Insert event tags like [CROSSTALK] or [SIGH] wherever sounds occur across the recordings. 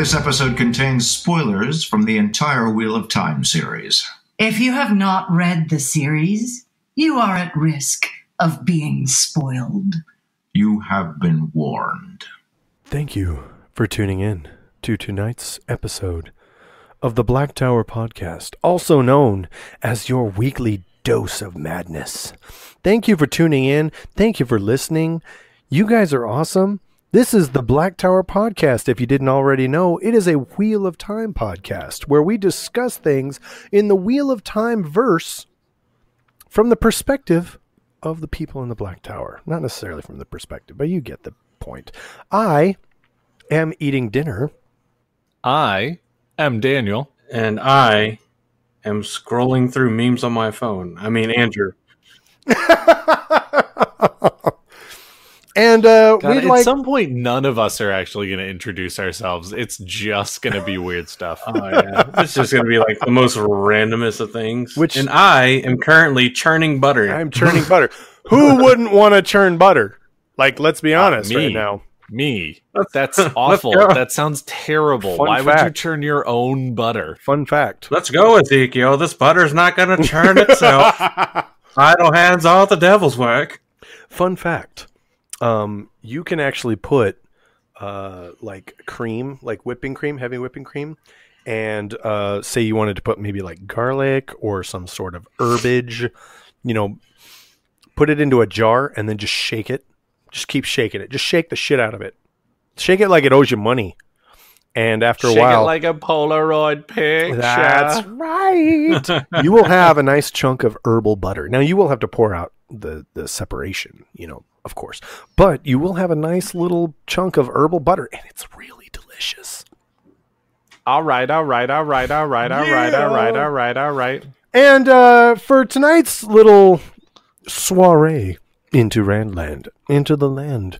This episode contains spoilers from the entire Wheel of Time series. If you have not read the series, you are at risk of being spoiled. You have been warned. Thank you for tuning in to tonight's episode of the Black Tower Podcast, also known as your weekly dose of madness. Thank you for tuning in. Thank you for listening. You guys are awesome. This is the Black Tower Podcast. If you didn't already know, it is a Wheel of Time podcast where we discuss things in the Wheel of Time verse from the perspective of the people in the Black Tower. Not necessarily from the perspective, but you get the point. I am eating dinner. I am Daniel. And I am scrolling through memes on my phone. I mean, Andrew. [LAUGHS] and uh, God, we'd at like some point, none of us are actually going to introduce ourselves. It's just going to be [LAUGHS] weird stuff. Oh, yeah. It's just going to be like the most randomest of things. Which- and I am currently churning butter. I'm churning [LAUGHS] butter. Who [LAUGHS] wouldn't want to churn butter? Like, let's be honest me. right now. Me. Let's- That's awful. That sounds terrible. Fun Why would you churn your own butter? Fun fact. Let's go, Ezekiel. This butter's not going to churn itself. Idle hands all the devil's work. Fun fact. Um, you can actually put uh, like cream, like whipping cream, heavy whipping cream, and uh, say you wanted to put maybe like garlic or some sort of herbage, you know, put it into a jar and then just shake it. Just keep shaking it. Just shake the shit out of it. Shake it like it owes you money. And after Shake a while, it like a Polaroid picture. That's right. [LAUGHS] you will have a nice chunk of herbal butter. Now you will have to pour out the the separation, you know, of course. But you will have a nice little chunk of herbal butter and it's really delicious. all right, all right, all right, all right, all right, all right, all right, all right. And uh, for tonight's little soiree into Randland, into the land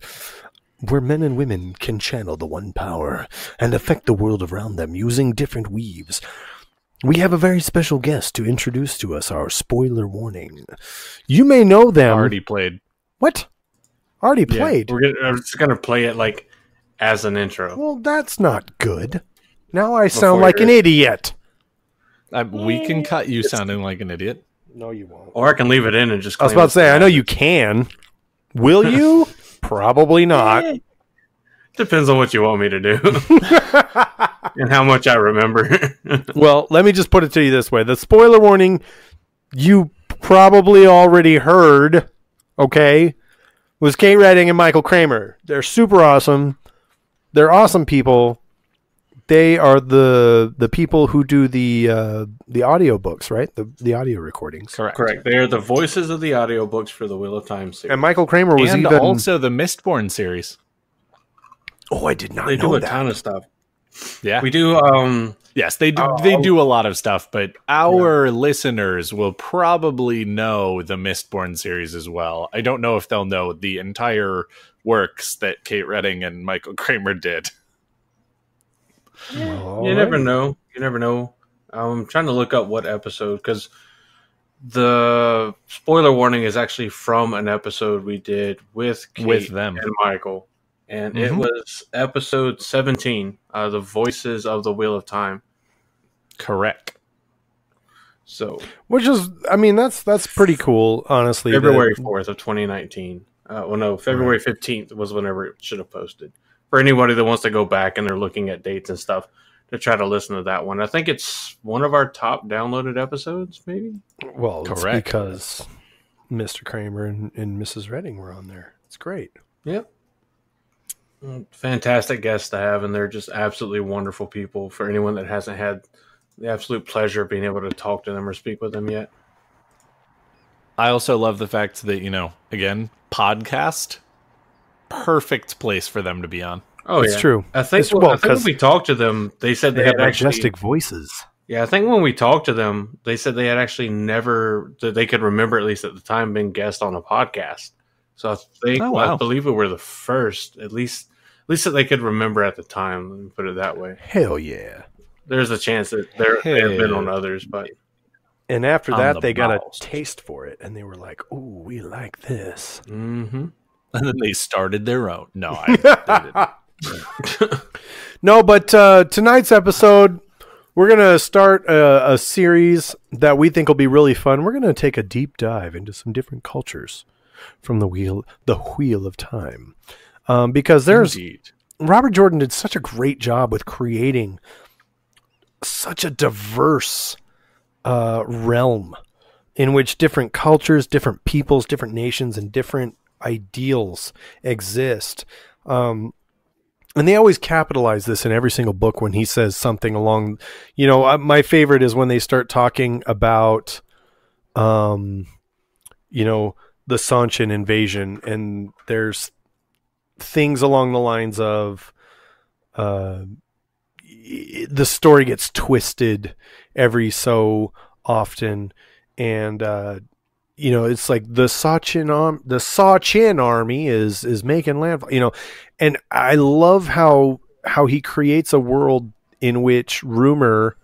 where men and women can channel the one power and affect the world around them using different weaves. We have a very special guest to introduce to us our spoiler warning. You may know them. Already played. What? Already Yeah, played. we're, gonna, I'm just going to play it like as an intro. well, that's not good. Now I sound Before like an you're- idiot. Uh, we can cut you sounding like an idiot. No, you won't. Or I can leave it in and just. I was about to say, I know you can. Will you? [LAUGHS] Probably not. [LAUGHS] Depends on what you want me to do [LAUGHS] and how much I remember. Well, let me just put it to you this way: the spoiler warning you probably already heard. Okay, was Kate Reading and Michael Kramer. They're super awesome. They're awesome people. They are the the people who do the uh, the audio books, right? The the audio recordings. Correct. Correct. They are the voices of the audiobooks for the Wheel of Time series. And Michael Kramer was And even. also the Mistborn series. oh, I did not know. they do a that. ton of stuff. Yeah. We do. Um, Yes, they do. Oh. They do a lot of stuff, but our listeners will probably know the Mistborn series as well. I don't know if they'll know the entire works that Kate Reading and Michael Kramer did. Well, you never know. You never know. I'm trying to look up what episode because the spoiler warning is actually from an episode we did with Kate With them. and Michael, and it Mhm. was episode 17, uh, the voices of the Wheel of Time. Correct. So Which is, I mean, that's that's pretty cool, honestly. that- February 4th of 2019. Uh, well, no, February 15th was whenever it should have posted. For anybody that wants to go back and they're looking at dates and stuff to try to listen to that one, I think it's one of our top downloaded episodes, maybe. Well, it's Correct. because Mr. Kramer and, and Mrs. Reading were on there. It's great. Yep. Mm, Fantastic guests to have, and they're just absolutely wonderful people. For anyone that hasn't had the absolute pleasure of being able to talk to them or speak with them yet. I also love the fact that, you know, again, podcast, perfect place for them to be on. Oh, It's yeah. true. I think, It's- well, well, I think when 'cause we talked to them, they said they, They have had actually majestic voices. Yeah, I think when we talked to them, they said they had actually never that they could remember at least at the time been guest on a podcast. So I think Oh, I believe we were the first, at least at least that they could remember at the time. Let me put it that way. Hell yeah. There's a chance that there they have been on others, but And after On that, the they got a taste for it, and they were like, "Ooh, we like this." hmm And then they started their own. No, I, [LAUGHS] didn't. [LAUGHS] No, but uh, tonight's episode, we're going to start a, a series that we think will be really fun. We're going to take a deep dive into some different cultures from the wheel, the wheel of time, um, because there's Indeed. Robert Jordan did such a great job with creating such a diverse uh, realm in which different cultures, different peoples, different nations, and different ideals exist. Um, and they always capitalize this in every single book when he says something along, you know, uh, my favorite is when they start talking about, um, you know, the Seanchan invasion, and there's things along the lines of, uh, the story gets twisted every so often, and uh, you know, it's like the Seanchan arm, the Seanchan army is is making landfall, you know, and I love how how he creates a world in which rumor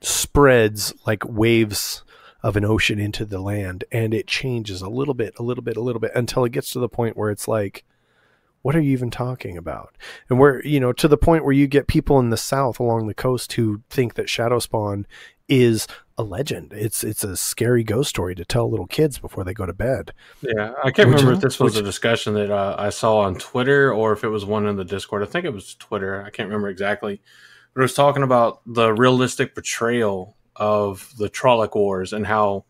spreads like waves of an ocean into the land and it changes a little bit a little bit a little bit until it gets to the point where it's like what are you even talking about and where you know to the point where you get people in the south along the coast who think that shadow spawn is a legend it's it's a scary ghost story to tell little kids before they go to bed Yeah, I can't Which- remember if this was a discussion that uh, I saw on Twitter or if it was one in the Discord. I think it was Twitter. I can't remember exactly. But it was talking about the realistic portrayal of the Trolloc Wars and how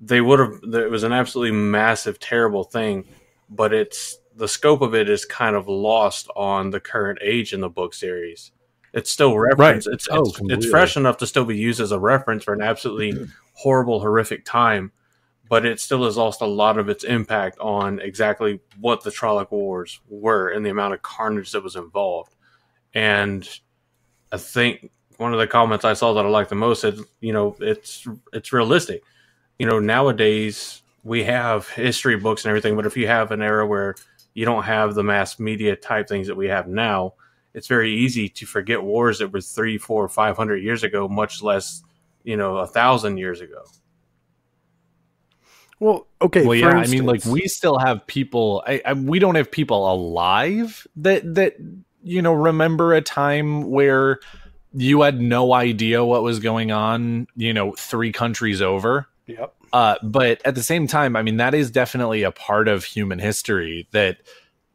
they would have. It was an absolutely massive, terrible thing, but it's the scope of it is kind of lost on the current age in the book series. It's still referenced. It's Oh, it's, it's fresh enough to still be used as a reference for an absolutely [CLEARS THROAT] horrible, horrific time but it still has lost a lot of its impact on exactly what the Trolloc Wars were and the amount of carnage that was involved. And I think one of the comments I saw that I liked the most said, you know, it's it's realistic. You know, nowadays we have history books and everything, but if you have an era where you don't have the mass media type things that we have now, it's very easy to forget wars that were three, four, five hundred years ago, much less, you know, a thousand years ago. well okay well, for yeah. I mean, like we still have people. I, I, we don't have people alive that that you know remember a time where you had no idea what was going on. You know, three countries over. yep Uh, but at the same time, I mean, that is definitely a part of human history that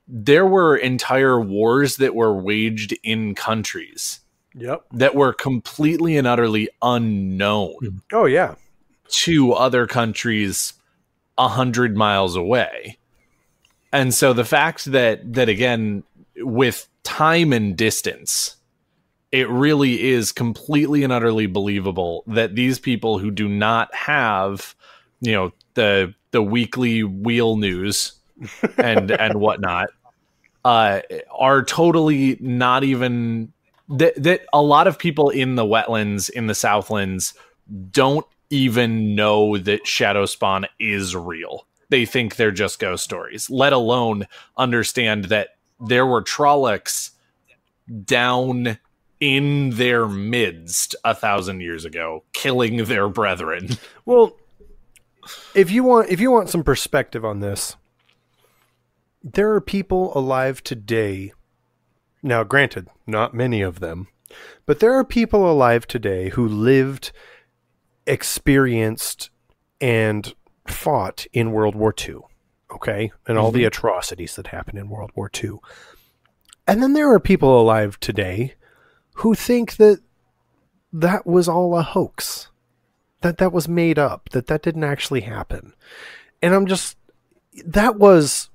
there were entire wars that were waged in countries yep. that were completely and utterly unknown oh yeah. to other countries a hundred miles away. And so the fact that that again, with time and distance, it really is completely and utterly believable that these people who do not have, you know, the the weekly wheel news and [LAUGHS] and whatnot, uh, are totally not even that that a lot of people in the wetlands in the Southlands don't even know that Shadow Spawn is real. They think they're just ghost stories, let alone understand that there were Trollocs down in their midst a thousand years ago, killing their brethren. Well, if you want if you want some perspective on this, there are people alive today. Now, granted, not many of them, but there are people alive today who lived, experienced, and fought in World War II. Okay, and all the mm-hmm. atrocities that happened in World War II. And then there are people alive today who think that that was all a hoax that that was made up that that didn't actually happen. And i'm just that was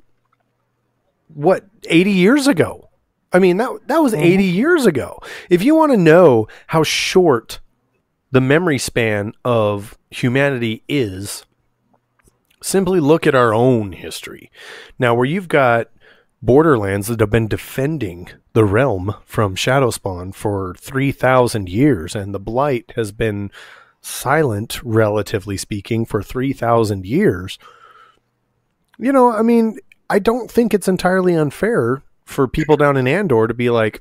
what 80 years ago? I mean that that was mm-hmm. 80 years ago. If you want to know how short the memory span of humanity is simply look at our own history. Now where you've got borderlands that have been defending the realm from shadowspawn for 3000 years and the blight has been silent relatively speaking for 3000 years. You know i mean i don't think it's entirely unfair for people down in andor to be like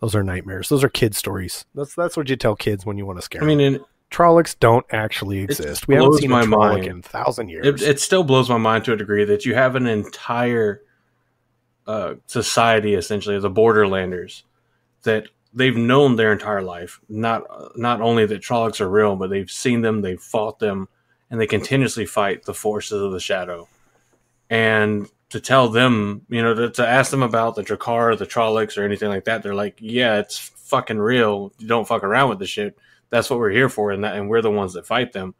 those are nightmares. Those are kid stories. That's that's what you tell kids when you want to scare them. I mean, and Trollocs don't actually exist. We haven't seen my a Trolloc mind. in a thousand years. it, it still blows my mind to a degree that you have an entire uh, society essentially, the Borderlanders, that they've known their entire life. Not not only that Trollocs are real, but they've seen them, they've fought them, and they continuously fight the forces of the shadow. And to tell them, you know, to, to ask them about the Draghkar, the Trollocs, or anything like that, they're like, "Yeah, it's fucking real. You don't fuck around with the shit. That's what we're here for, and that, and we're the ones that fight them."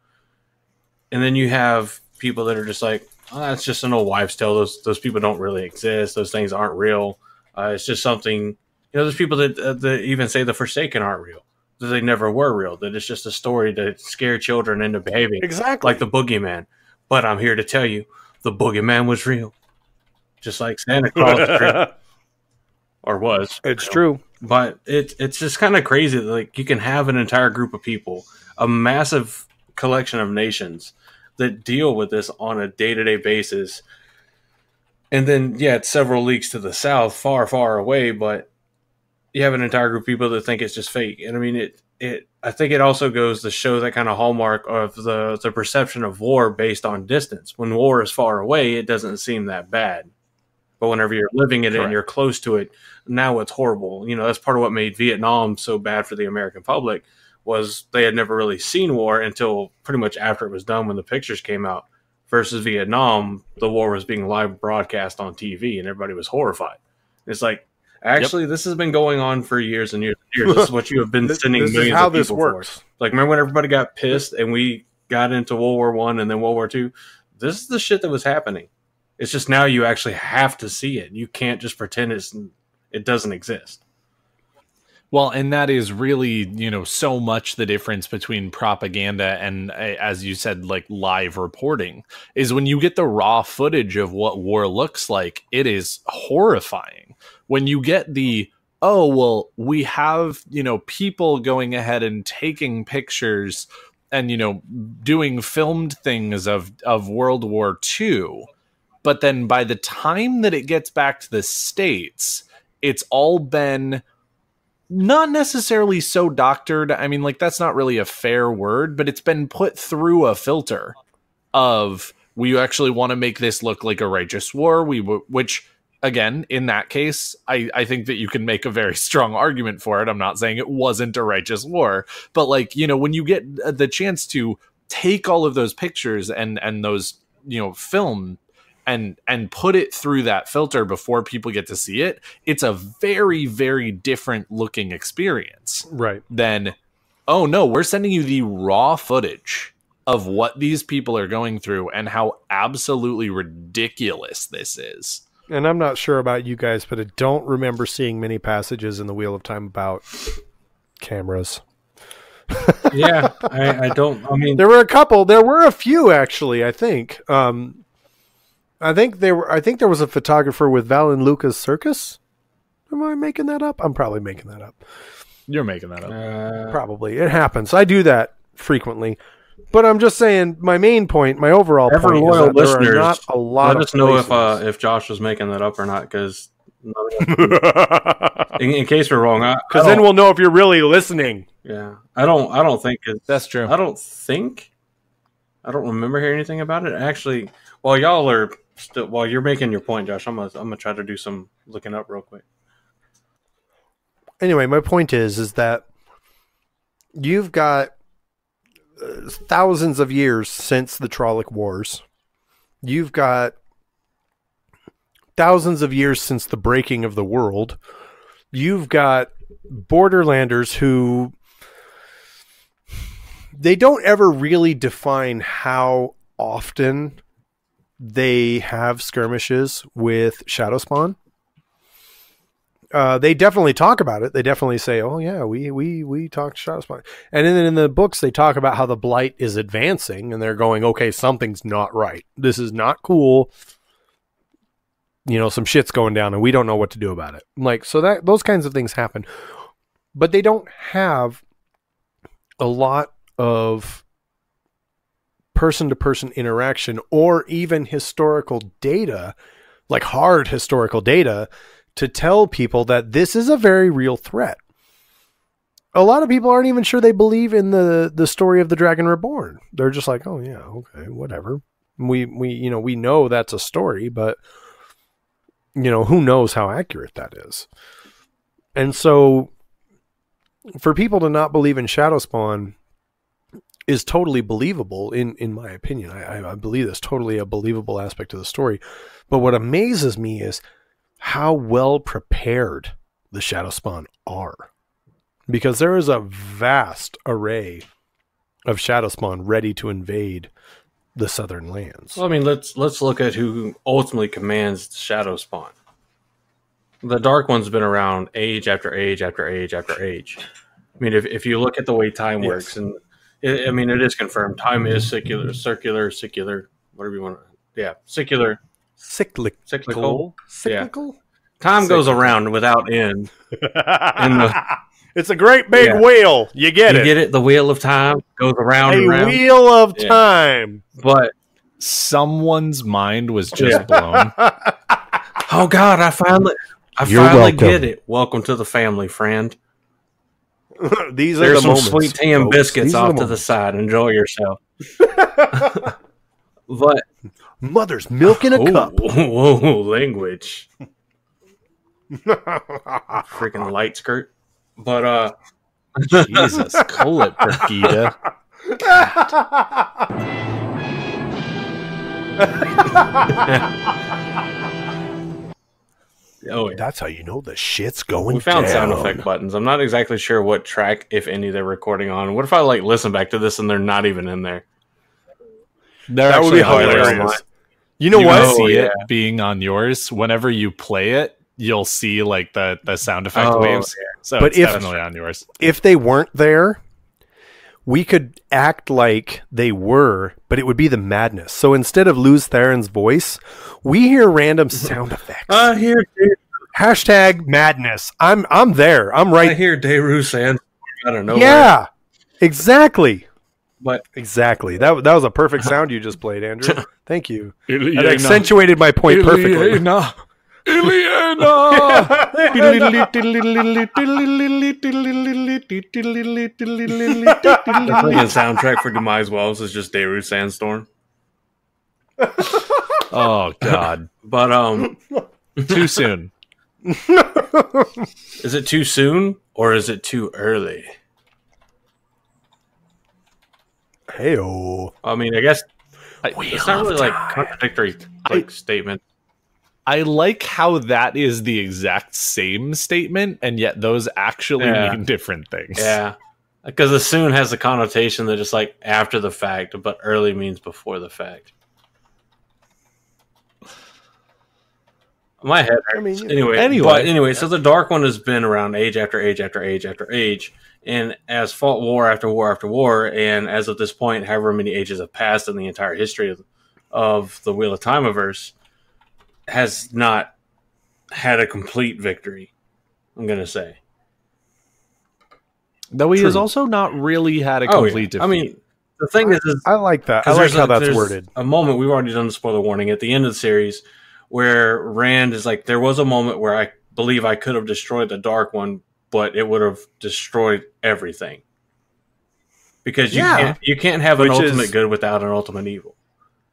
And then you have people that are just like, oh, "That's just an old wives' tale. Those those people don't really exist. Those things aren't real. Uh, it's just something." You know, there's people that, uh, that even say the Forsaken aren't real. That they never were real. That it's just a story to scare children into behaving Exactly. like the boogeyman. But I'm here to tell you, the boogeyman was real, just like Santa Claus [LAUGHS] or was. it's real. true. But it, it's just kind of crazy. that, Like you can have an entire group of people, a massive collection of nations that deal with this on a day to day basis. And then, yeah, it's several leagues to the south, far, far away, but you have an entire group of people that think it's just fake. And I mean, it, it, I think it also goes to show that kind of hallmark of the, the perception of war based on distance. When war is far away, it doesn't seem that bad. But whenever you're living it Correct. and you're close to it, now it's horrible. You know, that's part of what made Vietnam so bad for the American public was they had never really seen war until pretty much after it was done when the pictures came out. Versus Vietnam, the war was being live broadcast on TV and everybody was horrified. It's like, actually, this has been going on for years and years and years. This is what you have been [LAUGHS] sending this is millions how of this people for. works. Like, remember when everybody got pissed and we got into World War One and then World War Two? This is the shit that was happening. It's just now you actually have to see it. You can't just pretend it's it doesn't exist. Well, and that is really, you know, so much the difference between propaganda and, uh, as you said, like live reporting is when you get the raw footage of what war looks like, it is horrifying. When you get the, oh, well, we have, you know, people going ahead and taking pictures and, you know, doing filmed things of, of World War II. But then by the time that it gets back to the States, it's all been not necessarily so doctored. I mean, like that's not really a fair word, but it's been put through a filter of we actually want to make this look like a righteous war. We which again, in that case, I I think that you can make a very [LAUGHS] strong argument for it. I'm not saying it wasn't a righteous war, but like you know, when you get uh, the chance to take all of those pictures and and those you know film and and put it through that filter before people get to see it it's a very very different looking experience Right. than oh no we're sending you the raw footage of what these people are going through and how absolutely ridiculous this is And I'm not sure about you guys, but I don't remember seeing many passages in the Wheel of Time about cameras. [LAUGHS] Yeah, I, I don't. I mean, There were a couple. There were a few actually. I think. Um, I think there were. I think there was a photographer with Valan Luca's Circus. Am I making that up? I'm probably making that up. you're making that up uh, Probably it happens. I do that frequently. But I'm just saying. My main point, my overall Ever point, loyal is that there are not a lot. let of us know if uh, if Josh was making that up or not, because [LAUGHS] in, in case we're wrong, I, I Because then we'll know if you're really listening. yeah, I don't, I don't think it's, that's true I don't think, I don't remember hearing anything about it. Actually, while y'all are still, while you're making your point, Josh, I'm gonna, I'm gonna try to do some looking up real quick. anyway, my point is, is that you've got thousands of years since the Trolloc Wars. You've got thousands of years since the breaking of the world. You've got borderlanders who they don't ever really define how often they have skirmishes with shadow spawn uh, they definitely talk about it. They definitely say, "Oh yeah, we we we talked shadow spawn," and then in the books they talk about how the blight is advancing, and they're going, "Okay, something's not right. This is not cool. You know, some shit's going down, and we don't know what to do about it." Like so that those kinds of things happen, but they don't have a lot of person to person interaction or even historical data, like hard historical data to tell people that this is a very real threat. A lot of people aren't even sure they believe in the the story of the Dragon Reborn. They're just like, "Oh yeah, okay, whatever." We we you know, we know that's a story, but you know, who knows how accurate that is. And so for people to not believe in Shadow Spawn is totally believable in in my opinion. I, I, I believe that's totally a believable aspect of the story. But what amazes me is how well prepared the Shadow Spawn are. Because there is a vast array of Shadow Spawn ready to invade the southern lands. Well, I mean, let's let's look at who ultimately commands Shadow Spawn. The Dark One's been around age after age after age after age. I mean, if, if you look at the way time Yes. works, and it, I mean, it is confirmed. Time is circular, circular, circular, whatever you want. to Yeah, circular, Cyclic, cyclical. cyclical. Time goes around without end. And the, [LAUGHS] It's a great big Yeah. wheel. You get you it. get it? The wheel of time goes around a and around. wheel of Yeah. time. But Someone's mind was just Yeah. blown. [LAUGHS] oh god, I finally, I You're finally welcome. get it. Welcome to the family, friend. [LAUGHS] These are the some moments, sweet tea and folks. biscuits These are off to the side. Enjoy yourself. but Mother's milk in a Ooh, cup. [LAUGHS] Whoa, language. Freaking light skirt. But uh Jesus, [LAUGHS] call it, Brigida. oh yeah. That's how you know the shit's going We found down. sound effect buttons. I'm not exactly sure what track, if any, they're recording on. What if I like listen back to this and they're not even in there? They're That would be actually hilarious. You know you what? see Oh, it being on yours. Whenever you play it, you'll see like the the sound effect Oh, waves. So But it's if- definitely on yours. if they weren't there, we could act like they were, but it would be the madness. So instead of Lews Therin's voice, we hear random [LAUGHS] sound effects. I hear Hashtag madness. I'm I'm there. I'm I right. hear Darude saying I don't know. yeah, exactly, But exactly. That that was a perfect sound you just played, Andrew. [LAUGHS] Thank you. That Ilyena. accentuated my point perfectly. Ilyena. Ilyena. the freaking soundtrack for Dumai's Wells is just Darude Sandstorm. [LAUGHS] oh God! But um Too soon. [LAUGHS] is it too soon or is it too early? Heyo. I mean, I guess I- it's not really like contradictory like statement. I like how that is the exact same statement, and yet those actually Yeah. mean different things. Yeah. Because the soon has the connotation that it's like after the fact, but early means before the fact. My head I mean, hurts. anyway, Anyway. but anyway, so the Dark One has been around age after age after age after age, and has fought war after war after war, and as of this point, however many ages have passed in the entire history of, of the Wheel of Timeverse, has not had a complete victory. I'm gonna say. Though he True. has also not really had a Oh, yeah. complete defeat. I mean, the thing is, is I like that. I 'Cause like how a- that's worded. A moment we've already done the spoiler warning at the end of the series, where Rand is like, there was a moment where I believe I could have destroyed the Dark One, but it would have destroyed everything. Because you Yeah. can't you can't have an ultimate is- good without an ultimate evil.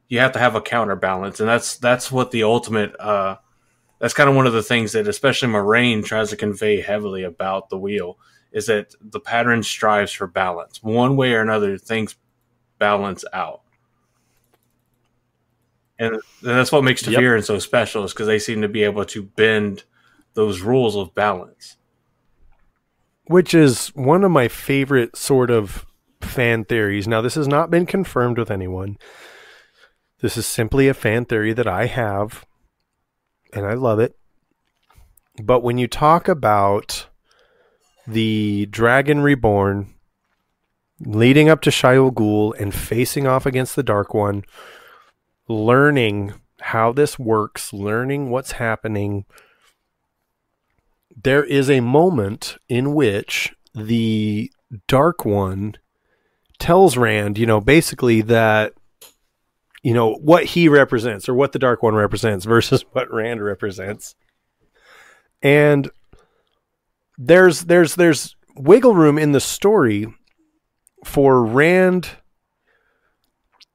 You have to have a counterbalance, and that's that's what the ultimate. uh That's kind of one of the things that, especially Moiraine, tries to convey heavily about the wheel is that the pattern strives for balance. One way or another, things balance out. And that's what makes Yep. Ta'veren so special, is because they seem to be able to bend those rules of balance. Which is one of my favorite sort of fan theories. Now, this has not been confirmed with anyone. This is simply a fan theory that I have, and I love it. But when you talk about the Dragon Reborn leading up to Shayol Ghul and facing off against the Dark One, learning how this works, learning what's happening, there is a moment in which the Dark One tells Rand, you know, basically that, you know, what he represents or what the Dark One represents [LAUGHS] versus what Rand represents. And there's there's there's wiggle room in the story for Rand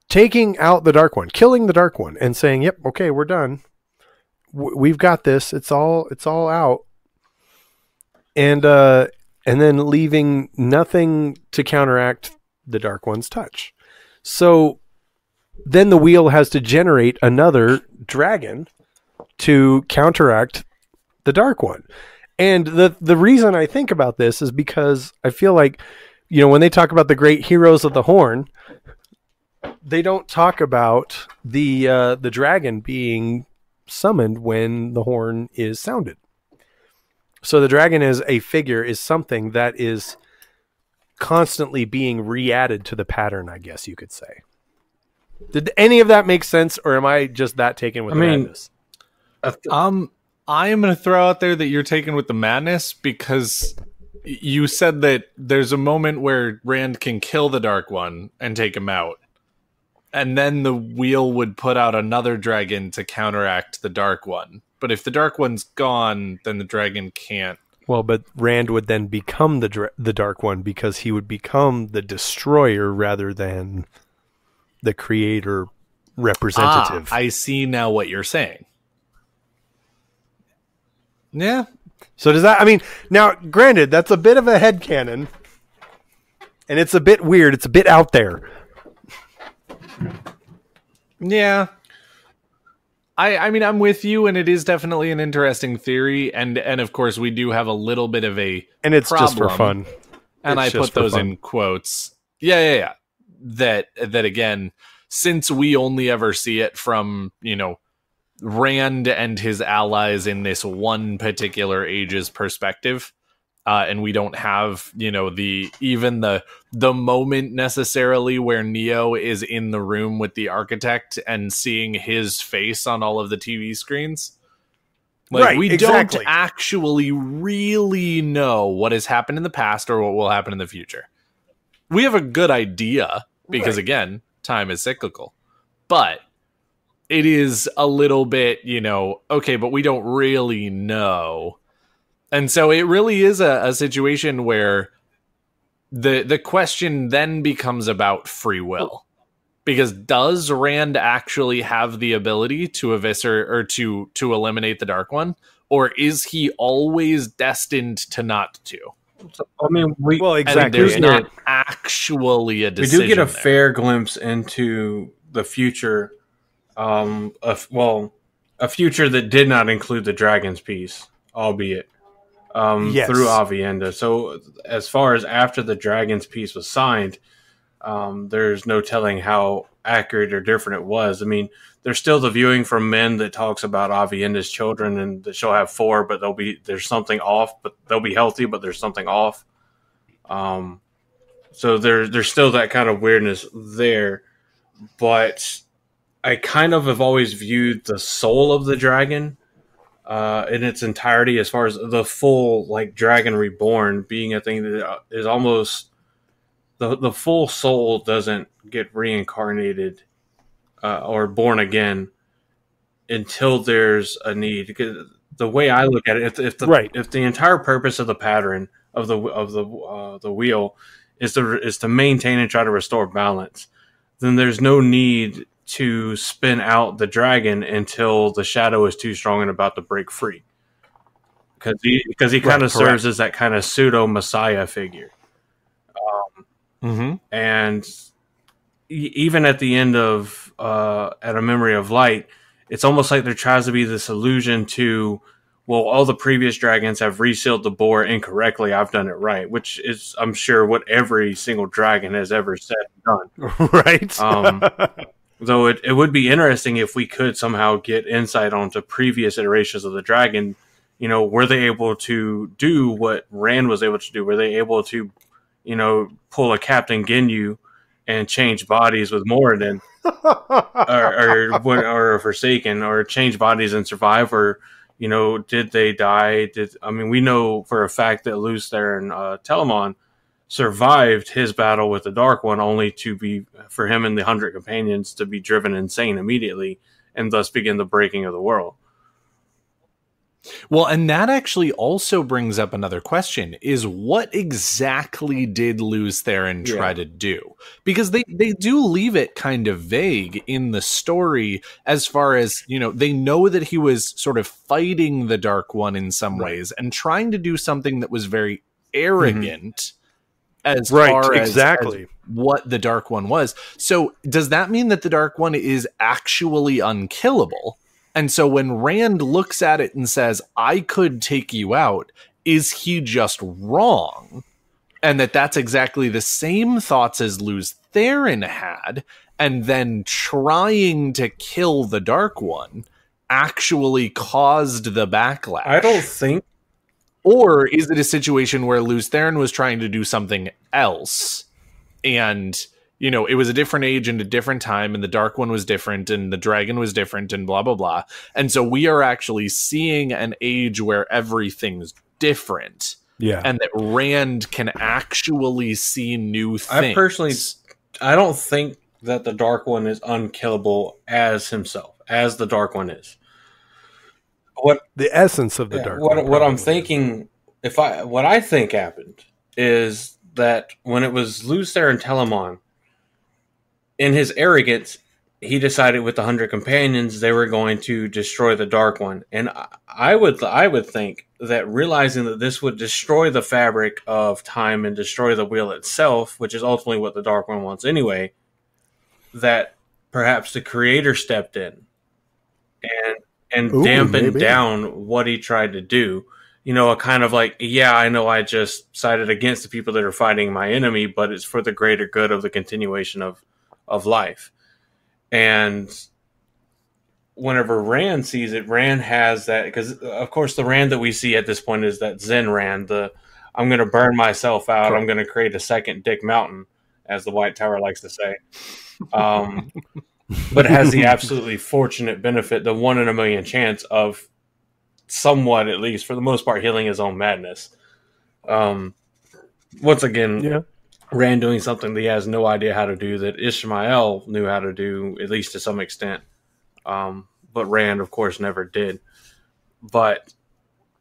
taking out the Dark One, killing the Dark One, and saying, "Yep, okay, we're done." we've got this. It's all it's all out, and uh, and then leaving nothing to counteract the Dark One's touch. So then the wheel has to generate another dragon to counteract the Dark One. And the the reason I think about this is because I feel like you know when they talk about the great heroes of the Horn, they don't talk about the uh, the dragon being summoned when the horn is sounded. So the dragon is a figure, is something that is constantly being re-added to the pattern, I guess you could say. Did any of that make sense, or am I just that taken with I the mean- madness? Um, I am going to throw out there that you're taken with the madness because you said that there's a moment where Rand can kill the Dark One and take him out. And then the wheel would put out another dragon to counteract the Dark One. But if the Dark One's gone, then the dragon can't. Well, but Rand would then become the dra- the Dark One because he would become the destroyer rather than the creator representative. Ah, I see now what you're saying. Yeah, So does that? I mean, now, granted, that's a bit of a headcanon, and it's a bit weird. It's a bit out there. Yeah. I I mean I'm with you and it is definitely an interesting theory and and of course we do have a little bit of a And it's just for fun. and It's I put those fun. in quotes. Yeah, yeah, yeah. That that again since we only ever see it from, you know, Rand and his allies in this one particular age's perspective, uh, and we don't have, you know, the even the the moment necessarily where Neo is in the room with the architect and seeing his face on all of the TV screens. Like Right, we exactly. don't actually really know what has happened in the past or what will happen in the future. We have a good idea because Right. again, time is cyclical. But it is a little bit, you know, okay, but we don't really know. And so it really is a, a situation where the the question then becomes about free will. Because does Rand actually have the ability to eviscerate or to to eliminate the dark one? Or is he always destined to not to? I mean, we Well, exactly. there's not it- actually a we do get a there. fair glimpse into the future. Um, of well, a future that did not include the dragons peace, albeit um, Yes. through Aviendha. So, as far as after the dragons peace was signed, um, there's no telling how accurate or different it was. I mean, there's still the viewing from Min that talks about Aviendha's children and that she'll have four, but they'll be there's something off, but they'll be healthy, but there's something off. Um, so there's there's still that kind of weirdness there, but I kind of have always viewed the soul of the dragon uh, in its entirety, as far as the full like dragon reborn being a thing that uh, almost the the full soul doesn't get reincarnated uh, or born again until there's a need. Because the way I look at it, if, if the Right. if the entire purpose of the pattern of the of the uh, the wheel is to is to maintain and try to restore balance, then there's no need to spin out the dragon until the shadow is too strong and about to break free. Because he because he kind of serves as that kind of pseudo messiah figure Mm-hmm. and even at the end of uh, at a memory of light it's almost like there tries to be this allusion to well all the previous dragons have resealed the bore incorrectly i've done it right which is i'm sure what every single dragon has ever said and done [LAUGHS] right? um, [LAUGHS] though it, it would be interesting if we could somehow get insight onto previous iterations of the dragon. You know were they able to do what rand was able to do? Were they able to you know pull a captain ginyu and change bodies with Moridin? [LAUGHS] Or, or what or forsaken or change bodies and survive or you know did they die? Did i mean we know for a fact that Lucer and uh, Telamon survived his battle with the dark one only to be for him and the hundred companions to be driven insane immediately and thus begin the breaking of the world Well, and that actually also brings up another question is what exactly did Lews Therin try Yeah. to do? Because they, they do leave it kind of vague in the story as far as, you know, they know that he was sort of fighting the Dark One in some Right. ways and trying to do something that was very mm-hmm. arrogant as Right, far as- exactly. as what the Dark One was. So does that mean that the Dark One is actually unkillable? And so when Rand looks at it and says, I could take you out, is he just wrong? And that that's exactly the same thoughts as Lews Therin had, and then trying to kill the Dark One actually caused the backlash. I don't think Or is it a situation where Lews Therin was trying to do something else and you know it was a different age and a different time and the dark one was different and the dragon was different and blah blah blah and so we are actually seeing an age where everything's different Yeah. and that rand can actually see new things I personally, I don't think that the Dark One is unkillable as himself, as the Dark One is. What the essence of the Yeah, dark. what, One what I'm probably. thinking, if I what I think happened is that when it was Luz and Telamon, in his arrogance, he decided with the hundred companions they were going to destroy the Dark One, and I, I would I would think that realizing that this would destroy the fabric of time and destroy the wheel itself, which is ultimately what the Dark One wants anyway, that perhaps the Creator stepped in and and Ooh, dampened maybe. down what he tried to do. You know, a kind of like, yeah, I know I just sided against the people that are fighting my enemy, but it's for the greater good of the continuation of of life. And whenever Rand sees it, Rand has that because, of course, the Rand that we see at this point is that Zen Rand. The I'm going to burn myself out. I'm going to create a second Dick Mountain, as the White Tower likes to say. Um, [LAUGHS] but it has the [LAUGHS] absolutely fortunate benefit, the one in a million chance of somewhat, at least for the most part, healing his own madness. Um, once again, Yeah. Rand doing something that he has no idea how to do that Ishamael knew how to do, at least to some extent. Um, but Rand, of course, never did. But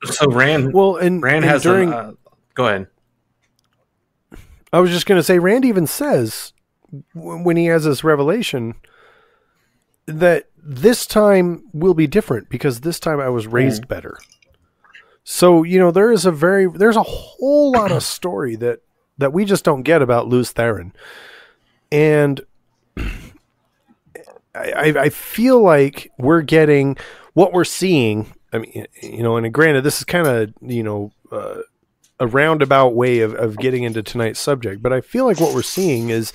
so Rand, Well, and, Rand and has during. during. uh, go ahead. I was just going to say, Rand even says when he has this revelation that this time will be different because this time I was raised better. So you know there is a very there's a whole lot of story that that we just don't get about Lews Therin, and [CLEARS THROAT] I, I I feel like we're getting what we're seeing. I mean, you know, and granted, this is kind of you know. Uh, a roundabout way of, of getting into tonight's subject, but I feel like what we're seeing is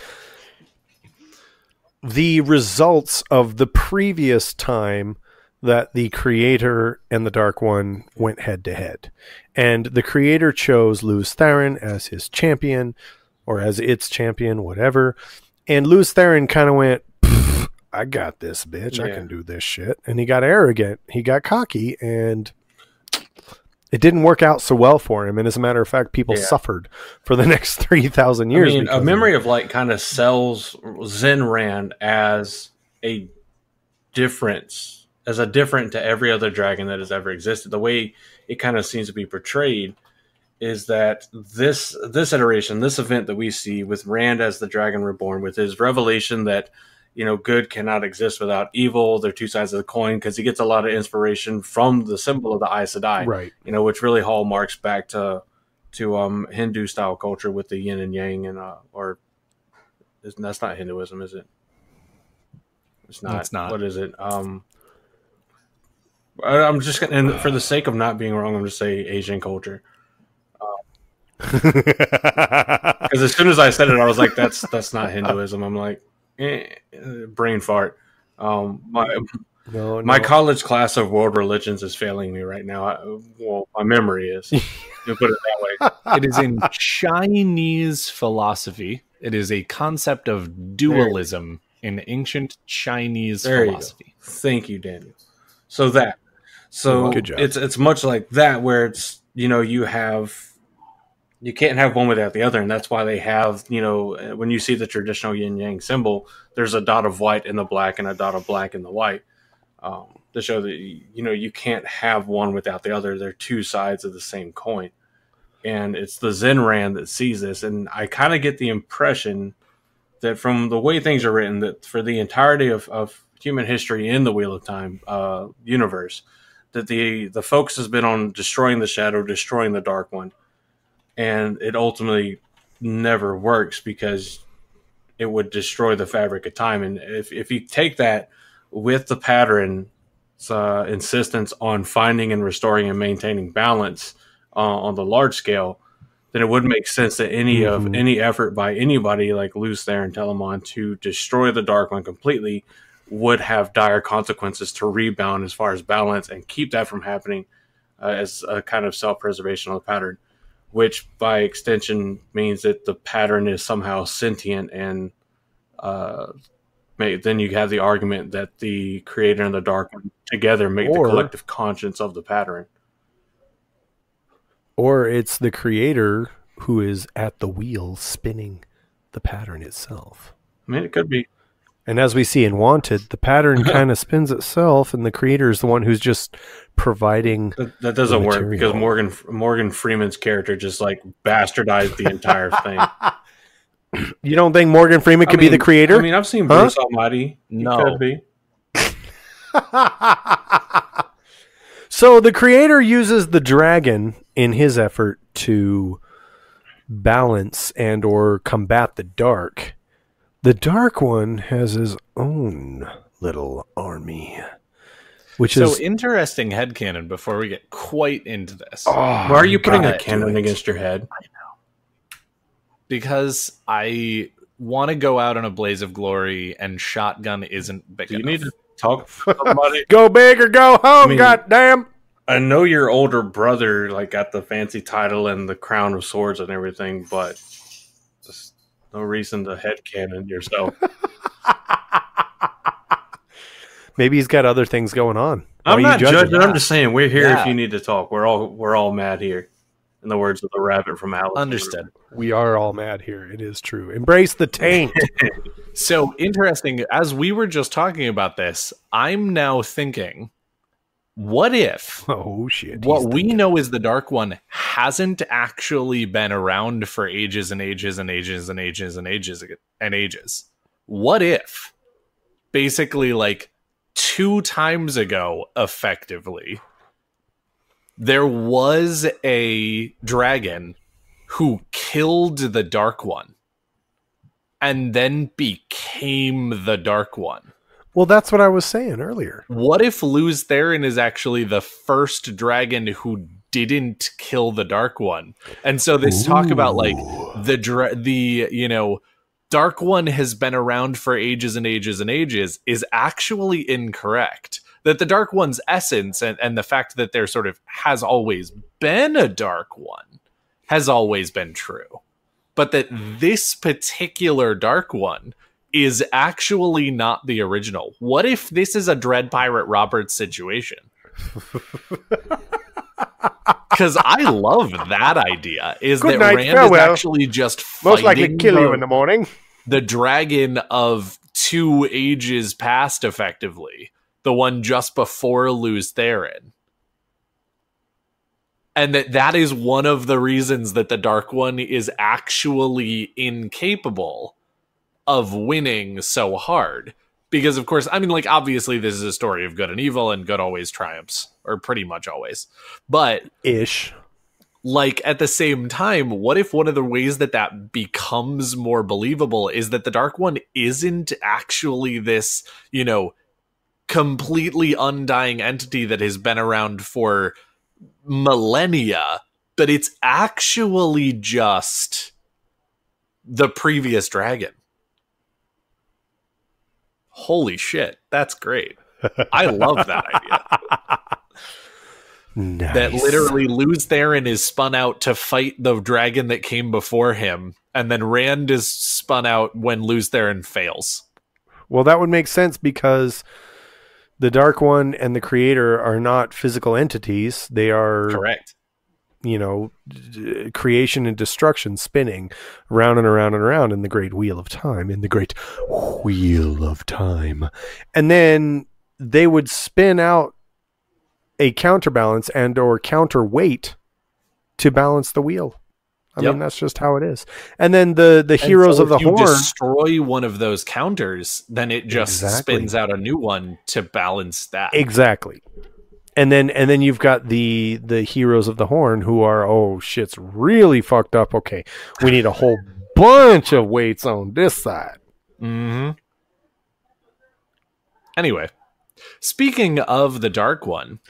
the results of the previous time that the creator and the dark one went head to head. And the creator chose Lews Therin as his champion or as its champion, whatever. And Lews Therin kind of went, I got this, bitch. I can do this shit. And he got arrogant. He got cocky and it didn't work out so well for him. And as a matter of fact, people Yeah. suffered for the [LAUGHS] next 3,000 years. I mean, a memory it. of light kind of sells Zen Rand as a difference, as a different to every other dragon that has ever existed. The way it kind of seems to be portrayed is that this this iteration, this event that we see with Rand as the Dragon Reborn, with his revelation that you know good cannot exist without evil. They're two sides of the coin because he gets a lot of inspiration from the symbol of the Aes Sedai Right. you know, which really hallmarks back to to um Hindu style culture with the yin and yang and uh or is that's not Hinduism, is it? It's not. It's not. What is it? Um I- I'm just gonna, and for the sake of not being wrong, I'm just say Asian culture. [LAUGHS] Because as soon as I said it, I was like, "That's that's not Hinduism." I'm like, eh, brain fart. Um, my no, my college class of world religions is failing me right now. I, well, my memory is. You put it that way. it is in Chinese philosophy. It is a concept of dualism in ancient Chinese There you philosophy. Thank you, Daniel. So that, so Good job. it's it's much like that where it's you know you have you can't have one without the other, and that's why they have you know when you see the traditional yin yang symbol, there's a dot of white in the black and a dot of black in the white. Um, to show that you know you can't have one without the other. They're two sides of the same coin, and it's the Zenran that sees this. And I kind of get the impression that from the way things are written, that for the entirety of, of human history in the Wheel of Time uh, universe, that the the focus has been on destroying the Shadow, destroying the Dark One, and it ultimately never works because it would destroy the fabric of time. And if if you take that with the pattern uh, insistence on finding and restoring and maintaining balance uh, on the large scale, then it wouldn't make sense that any mm-hmm. of any effort by anybody like Lews Therin and Telamon to destroy the Dark One completely would have dire consequences to rebound as far as balance and keep that from happening uh, as a kind of self preservation of the pattern, which by extension means that the pattern is somehow sentient and uh, may, then you have the argument that the creator and the dark one together make or, the collective conscience of the pattern. Or it's the creator who is at the wheel spinning the pattern itself. I mean, it could be. And as we see in Wanted, the pattern uh-huh. kind of spins itself, and the creator is the one who's just providing. That, that doesn't work because Morgan Morgan Freeman's character just like bastardized the entire thing. [LAUGHS] You don't think Morgan Freeman could I mean, be the creator? I mean, I've seen Bruce huh? Almighty. He no. [LAUGHS] could be. so the creator uses the dragon in his effort to balance and or combat the dark. The dark one has his own little army. Which is so is interesting headcanon before we get quite into this. Oh, Why are you putting a cannon against your head? because I want to go out in a blaze of glory, and shotgun isn't big. Do you enough. need to talk to somebody? [LAUGHS] go big or go home. I mean, goddamn. I know your older brother like got the fancy title and the crown of swords and everything, but just no reason to head headcanon yourself. [LAUGHS] Maybe he's got other things going on. I'm not judging. judging I'm just saying we're here yeah. if you need to talk. We're all we're all mad here in the words of the rabbit from Alice. Understood. We are all mad here. It is true. Embrace the taint. [LAUGHS] so interesting. As we were just talking about this, I'm now thinking, what if? [LAUGHS] Oh shit! What we know is the Dark One hasn't actually been around for ages and ages and ages and ages and ages and ages. What if, basically, like two times ago, effectively there was a dragon who killed the Dark One and then became the Dark One. Well, that's what I was saying earlier. What if Lews Therin is actually the first dragon who didn't kill the Dark One? And so this Ooh. talk about like the dra- the you know Dark One has been around for ages and ages and ages is actually incorrect that the Dark One's essence and, and the fact that there sort of has always been a Dark One has always been true. But that hmm. this particular Dark One is actually not the original. What if this is a Dread Pirate Roberts situation? [LAUGHS] Because I love that idea. Is Good that night, Rand farewell. is actually just most likely kill the, you in the morning? The dragon of two ages past, effectively, the one just before Lews Therin. And that that is one of the reasons that the Dark One is actually incapable of winning so hard. Because, of course, I mean, like, obviously, this is a story of good and evil, and good always triumphs, or pretty much always. But, ish. Like, at the same time, what if one of the ways that that becomes more believable is that the Dark One isn't actually this, you know, completely undying entity that has been around for millennia, but it's actually just the previous dragon. Holy shit, that's great. I love that [LAUGHS] idea. Nice. That literally Lews Therin is spun out to fight the dragon that came before him, and then Rand is spun out when Lews Therin fails. Well, that would make sense because the Dark One and the Creator are not physical entities. They are correct. You know, d- creation and destruction spinning round and around and around in the great wheel of time, in the great wheel of time. And then they would spin out a counterbalance and or counterweight to balance the wheel. I Yep. mean, that's just how it is. And then the the And heroes so of the if you horn. destroy one of those counters, then it just Exactly. spins out a new one to balance that. Exactly. And then and then you've got the the heroes of the horn who are oh shit's really fucked up. Okay, we need a whole [LAUGHS] bunch of weights on this side. hmm Anyway, speaking of the Dark One,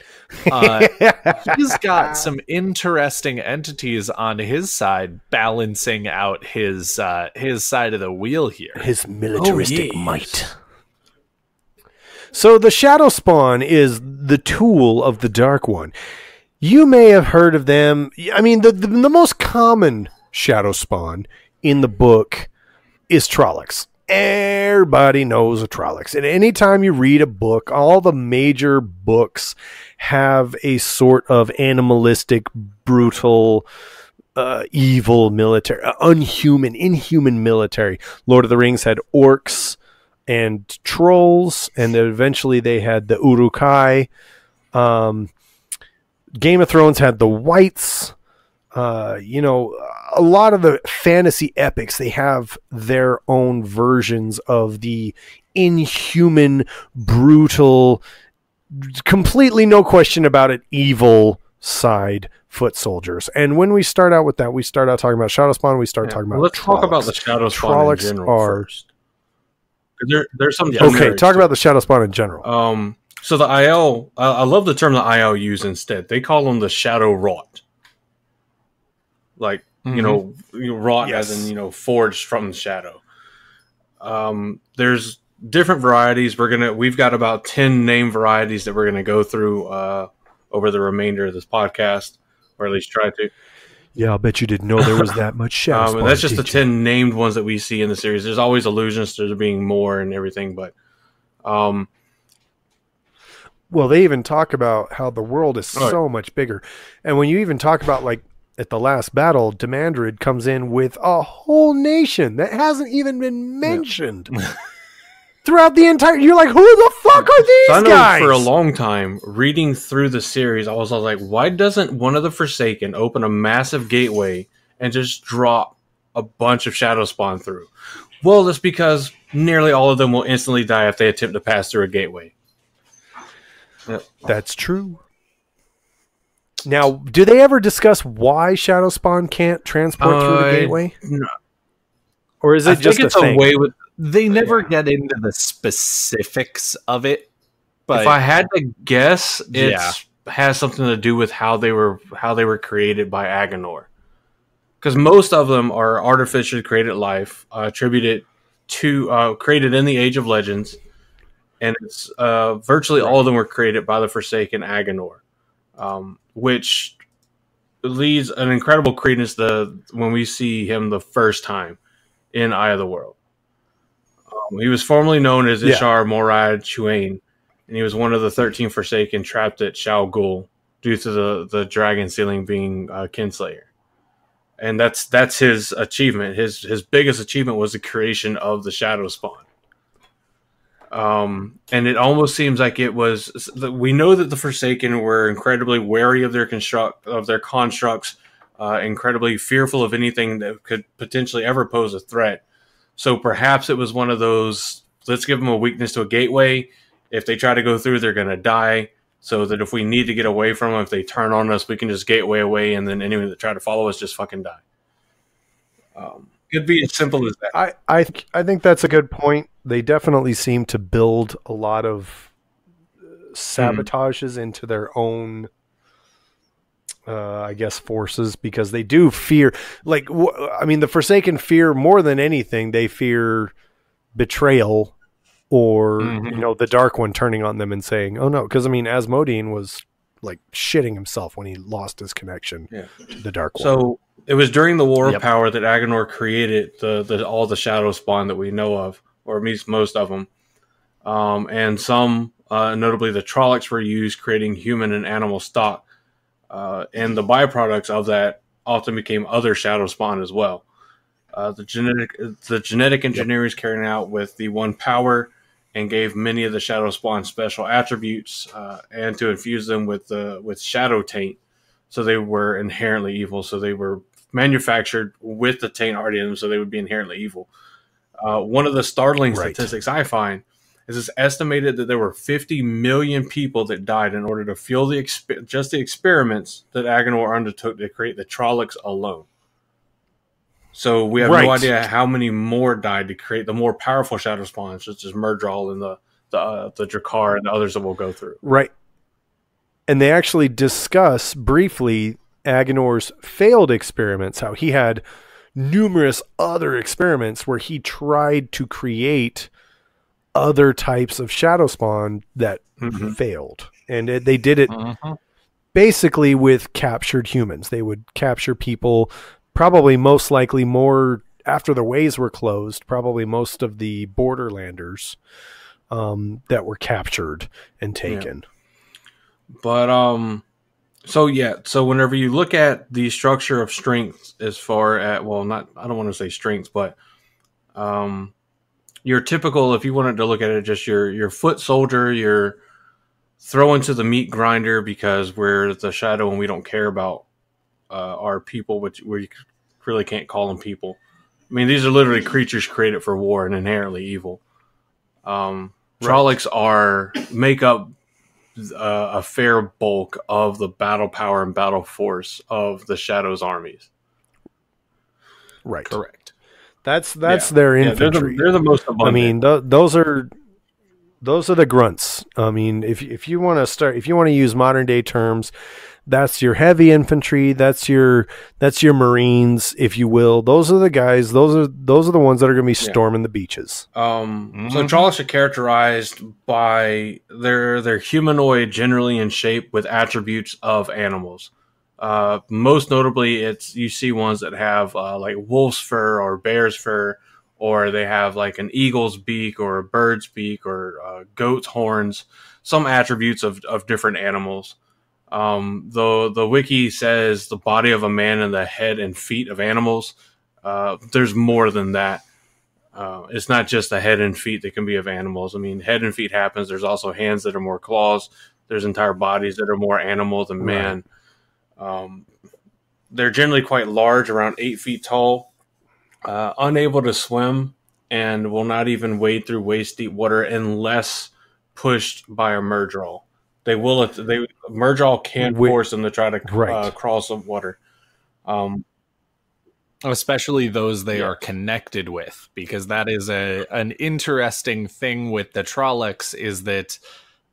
uh, [LAUGHS] he's got some interesting entities on his side balancing out his uh, his side of the wheel here. His militaristic yes. might. So the Shadow Spawn is the tool of the Dark One. You may have heard of them. I mean, the the, the most common Shadow Spawn in the book is Trollocs. Everybody knows a Trollocs. And anytime you read a book, all the major books have a sort of animalistic, brutal, uh, evil military, uh, unhuman, inhuman military. Lord of the Rings had orcs and trolls, and eventually they had the Uruk-hai. Um, Game of Thrones had the whites. Uh, you know, a lot of the fantasy epics they have their own versions of the inhuman, brutal, completely no question about it, evil side foot soldiers. And when we start out with that, we start out talking about Shadow Spawn. We start Yeah. talking about. Let's talk about the Shadow Spawn Trollocs in general are- first. There, there's some Okay, talk to about the Shadow Spawn in general. Um, so the Aiel, I, I love the term the Aiel use instead. They call them the shadow wrought, like you know, you know, wrought as in you know forged from the shadow. Um, there's different varieties. We're gonna we've got about ten name varieties that we're gonna go through uh, over the remainder of this podcast, or at least try to. yeah, I'll bet you didn't know there was [LAUGHS] that much Shadow Um, and that's just the you? ten named ones that we see in the series. There's always allusions to there being more and everything, but um, Well, they even talk about how the world is Right. so much bigger. And when you even talk about like at the last battle, Demandred comes in with a whole nation that hasn't even been mentioned [LAUGHS] throughout the entire. You're like, who the fuck are these So I know guys? for a long time, reading through the series, I was, I was like, why doesn't one of the Forsaken open a massive gateway and just drop a bunch of Shadow Spawn through? Well, that's because nearly all of them will instantly die if they attempt to pass through a gateway. Yep. That's true. Now, do they ever discuss why Shadow Spawn can't transport through the Uh, gateway, no. or is I it just think it's a a, thing? way with. They never get into the specifics of it, but if I had to guess, it Yeah. has something to do with how they were how they were created by Aginor. Because most of them are artificially created life, uh, attributed to uh, created in the Age of Legends, and it's uh, virtually all of them were created by the Forsaken Aginor, um, which leads an incredible credence to when we see him the first time in Eye of the World. Um, he was formerly known as Yeah. Ishar Morad Chuain, and he was one of the 13 Forsaken trapped at Shayol Ghul due to the, the dragon sealing being uh, Kinslayer. And that's that's his achievement. His his biggest achievement was the creation of the Shadow Spawn. Um, and it almost seems like it was. We know that the Forsaken were incredibly wary of their construct of their constructs, uh, incredibly fearful of anything that could potentially ever pose a threat. So perhaps it was one of those. Let's give them a weakness to a gateway. If they try to go through, they're going to die. So that if we need to get away from them, if they turn on us, we can just gateway away, and then anyone that try to follow us just fucking die. Um, could be as simple as that. I I I think that's a good point. They definitely seem to build a lot of uh, sabotages into their own uh, I guess forces because they do fear like wh- I mean the Forsaken fear more than anything they fear betrayal or Mhm. you know the dark one turning on them and saying oh no because I mean Asmodean was like shitting himself when he lost his connection Yeah. to the dark one. So it was during the War Yep. of Power that Aginor created the, the all the Shadow Spawn that we know of, or at least most of them. Um, and some, uh, notably the Trollocs, were used creating human and animal stock. Uh, and the byproducts of that often became other Shadow Spawn as well. Uh, the genetic the genetic engineering is carried out with the one power and gave many of the Shadow Spawn special attributes uh, and to infuse them with the with Shadow Taint, so they were inherently evil. So they were manufactured with the taint already in them, so they would be inherently evil. Uh, one of the startling Right. statistics I find is it's estimated that there were 50 million people that died in order to fuel the exp- just the experiments that Aginor undertook to create the Trollocs alone. So we have Right. no idea how many more died to create the more powerful shadow spawns, such as Myrddraal and the the uh, the Draghkar and the others that we'll go through. Right. And they actually discuss briefly Aginor's failed experiments, how he had numerous other experiments where he tried to create other types of shadow spawn that Mhm. failed. And it, they did it Mhm. basically with captured humans. They would capture people, probably most likely more after the ways were closed, probably most of the borderlanders um, that were captured and taken. But um, so yeah, so whenever you look at the structure of strength, as far at well, not I don't want to say strengths, but um, your typical if you wanted to look at it, just your your foot soldier, your throw into the meat grinder because we're the shadow and we don't care about uh, our people, which we really can't call them people. I mean, these are literally creatures created for war and inherently evil. Um, Trollocs are make up uh, a fair bulk of the battle power and battle force of the Shadows armies. Right. Correct. That's that's Yeah. their Yeah, they're, the, infantry. they're the most abundant. I mean, th- those are those are the grunts. I mean, if if you want to start, if you want to use modern day terms, that's your heavy infantry. That's your that's your marines, if you will. Those are the guys. Those are those are the ones that are going to be Yeah. storming the beaches. Um, So Mhm. Trollocs are characterized by their their humanoid, generally in shape, with attributes of animals. Uh, most notably, it's you see ones that have uh, like wolf's fur or bear's fur, or they have like an eagle's beak or a bird's beak or uh, goat's horns. Some attributes of, of different animals. Um, the the wiki says the body of a man and the head and feet of animals. Uh, there's more than that. Uh, it's not just the head and feet that can be of animals. I mean, head and feet happens. There's also hands that are more claws. There's entire bodies that are more animal than man. Um, they're generally quite large, around eight feet tall, uh, unable to swim, and will not even wade through waist deep water unless pushed by a Myrddraal. They will. They Myrddraal can Wi- force them to try to Right. uh, cross some water. Um, especially those they Yeah. are connected with because that is a an interesting thing with the Trollocs is that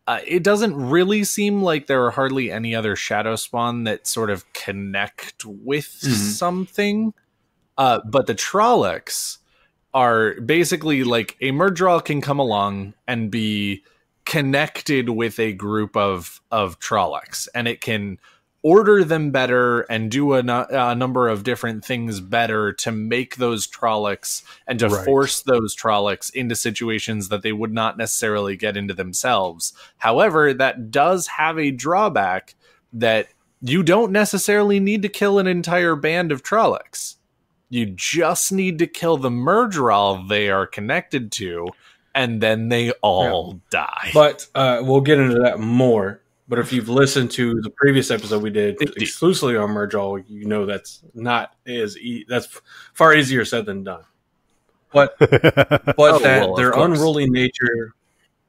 uh, it doesn't really seem like there are hardly any other shadow spawn that sort of connect with Mhm. something uh, but the Trollocs are basically like a Murdral can come along and be connected with a group of of Trollocs and it can order them better and do a, a number of different things better to make those Trollocs and to Right. force those Trollocs into situations that they would not necessarily get into themselves. However, that does have a drawback that you don't necessarily need to kill an entire band of Trollocs. You just need to kill the Myrddraal they are connected to, and then they all die. But uh, we'll get into that more. But if you've listened to the previous episode we did exclusively on Myrddraal, you know that's not as e- that's far easier said than done. But [LAUGHS] but Oh, that well, their course. unruly nature.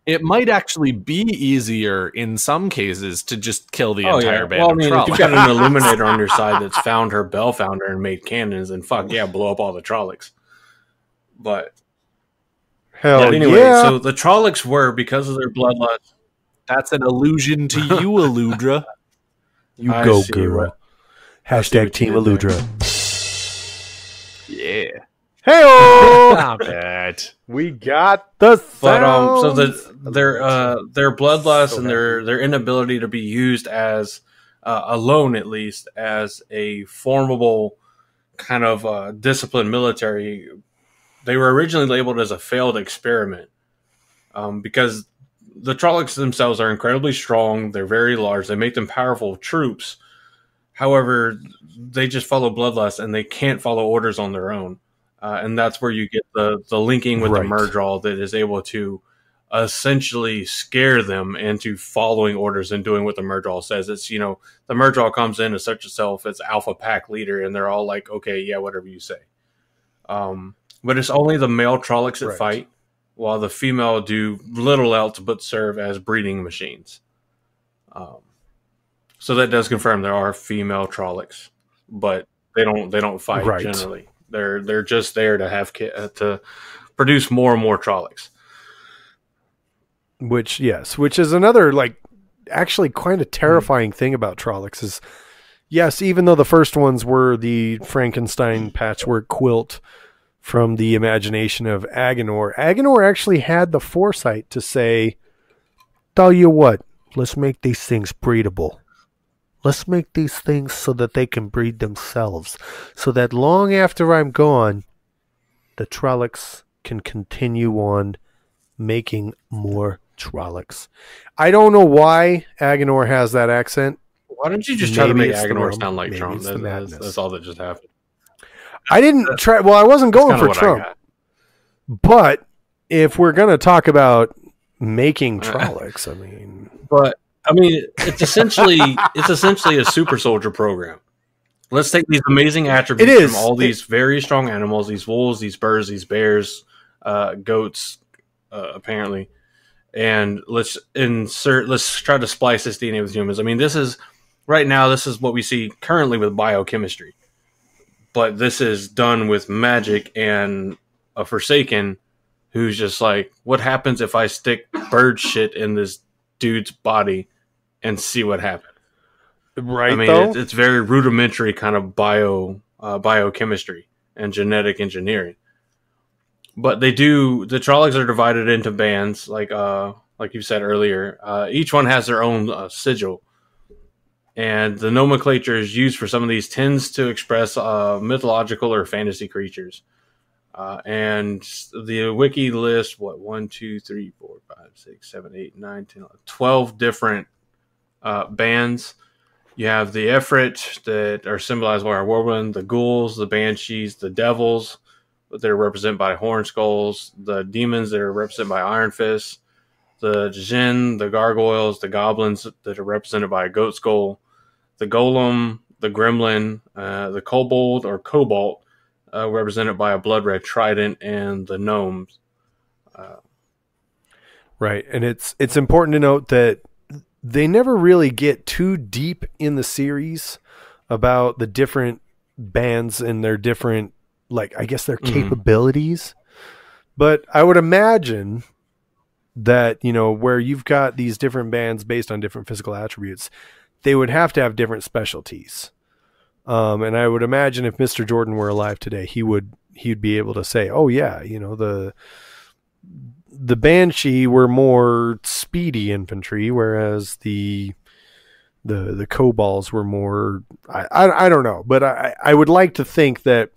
it might actually be easier in some cases to just kill the entire band Oh, Well, I mean, if you've got an [LAUGHS] illuminator on your side that's found her bell founder and made cannons, and fuck yeah, blow up all the Trollocs. But Hell but anyway, yeah! so the Trollocs were because of their bloodlust. That's an allusion to [LAUGHS] you, Aludra. you I go, see girl. Hashtag Team did there. Aludra. yeah. Hey, [LAUGHS] Stop [LAUGHS] it. we got the But um, so the their uh their bloodlust So and their their inability to be used as uh, alone, at least as a formable kind of uh, disciplined military, they were originally labeled as a failed experiment um, because the Trollocs themselves are incredibly strong. They're very large. They make them powerful troops. However, they just follow bloodlust and they can't follow orders on their own. Uh, and that's where you get the, the linking with Right. the Myrddraal that is able to essentially scare them into following orders and doing what the Myrddraal says. It's you know the Myrddraal comes in as such itself as alpha pack leader, and they're all like, okay, yeah, whatever you say. Um, but it's only the male Trollocs that Right. fight, while the female do little else but serve as breeding machines. Um, so that does confirm there are female Trollocs, but they don't they don't fight Right. generally. They're they're just there to have ki- uh, to produce more and more Trollocs. Which yes, which is another like actually quite a terrifying thing about Trollocs is yes, even though the first ones were the Frankenstein [LAUGHS] patchwork quilt from the imagination of Aginor, Aginor actually had the foresight to say, Tell you what, let's make these things breedable. Let's make these things so that they can breed themselves. So that long after I'm gone, the Trollocs can continue on making more Trollocs. I don't know why Aginor has that accent. Why don't you just try to make Aginor sound like maybe Trump? it's the That- that's, that's all that just happened. I didn't try. Well, I wasn't going for Trump, but if we're gonna talk about making Trollocs, I mean, But I mean, it's essentially it's essentially a super soldier program. Let's take these amazing attributes It is. from all these very strong animals: these wolves, these birds, these bears, uh, goats, uh, apparently, and let's insert. Let's try to splice this DNA with humans. I mean, this is right now. This is what we see currently with biochemistry, but this is done with magic and a Forsaken who's just like, what happens if I stick bird shit in this dude's body and see what happens? right I mean, it, it's very rudimentary kind of bio uh, biochemistry and genetic engineering. But they do the Trollocs are divided into bands, like uh, like you said earlier. Uh, each one has their own uh, sigil, and the nomenclature is used for some of these tends to express uh, mythological or fantasy creatures. Uh, and the wiki lists what one, two, three, four, five, six, seven, eight, nine, ten, eleven, twelve different uh, bands. You have the Efrit that are symbolized by our Warwind, the ghouls, the banshees, the devils that are represented by horn skulls, the demons that are represented by iron fists, the Jinn, the gargoyles, the goblins that are represented by a goat skull, the golem, the gremlin, uh, the kobold or cobalt, uh, represented by a blood red trident, and the gnomes. Uh, Right, and it's it's important to note that they never really get too deep in the series about the different bands and their different like I guess their Mhm. capabilities. But I would imagine that, you know, where you've got these different bands based on different physical attributes, they would have to have different specialties. Um, and I would imagine if Mr. Jordan were alive today, he would he'd be able to say, "Oh yeah, you know the the Banshee were more speedy infantry, whereas the the the Kobolds were more I, I I don't know, but I I would like to think that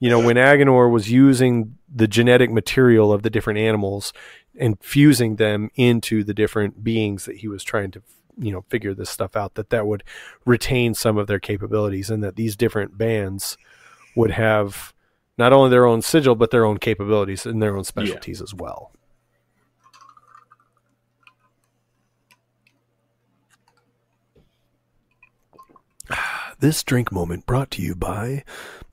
you know when Aginor was using the genetic material of the different animals and fusing them into the different beings that he was trying to you know figure this stuff out that that would retain some of their capabilities and that these different bands would have not only their own sigil but their own capabilities and their own specialties as well. [SIGHS] This drink moment brought to you by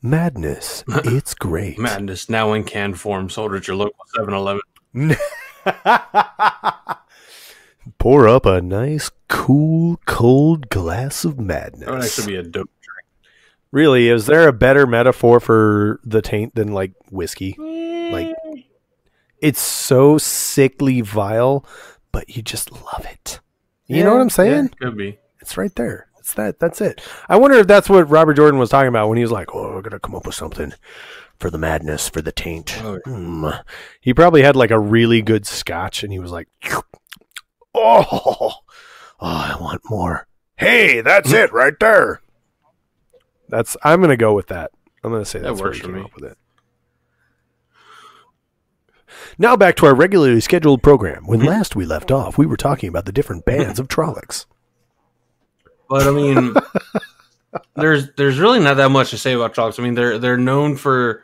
Madness. [LAUGHS] It's great. Madness now in can form, sold at your local 7 Eleven. [LAUGHS] [LAUGHS] Pour up a nice, cool, cold glass of madness. That would actually be a dope drink. really, is there a better metaphor for the taint than like whiskey? Eh. Like, it's so sickly vile, but you just love it. You know what I'm saying? Yeah, could be. It's right there. It's that. That's it. I wonder if that's what Robert Jordan was talking about when he was like, "Oh, we're gonna come up with something for the madness, for the taint." Oh, yeah. Hmm. He probably had like a really good scotch, and he was like, [LAUGHS] "Oh, oh, I want more." Hey, that's it right there. That's. I'm gonna go with that. I'm gonna say That that's where works he for came me. up with it. Now back to our regularly scheduled program. When last we left off, we were talking about the different bands of Trollocs. But I mean, [LAUGHS] there's there's really not that much to say about Trollocs. I mean, they're they're known for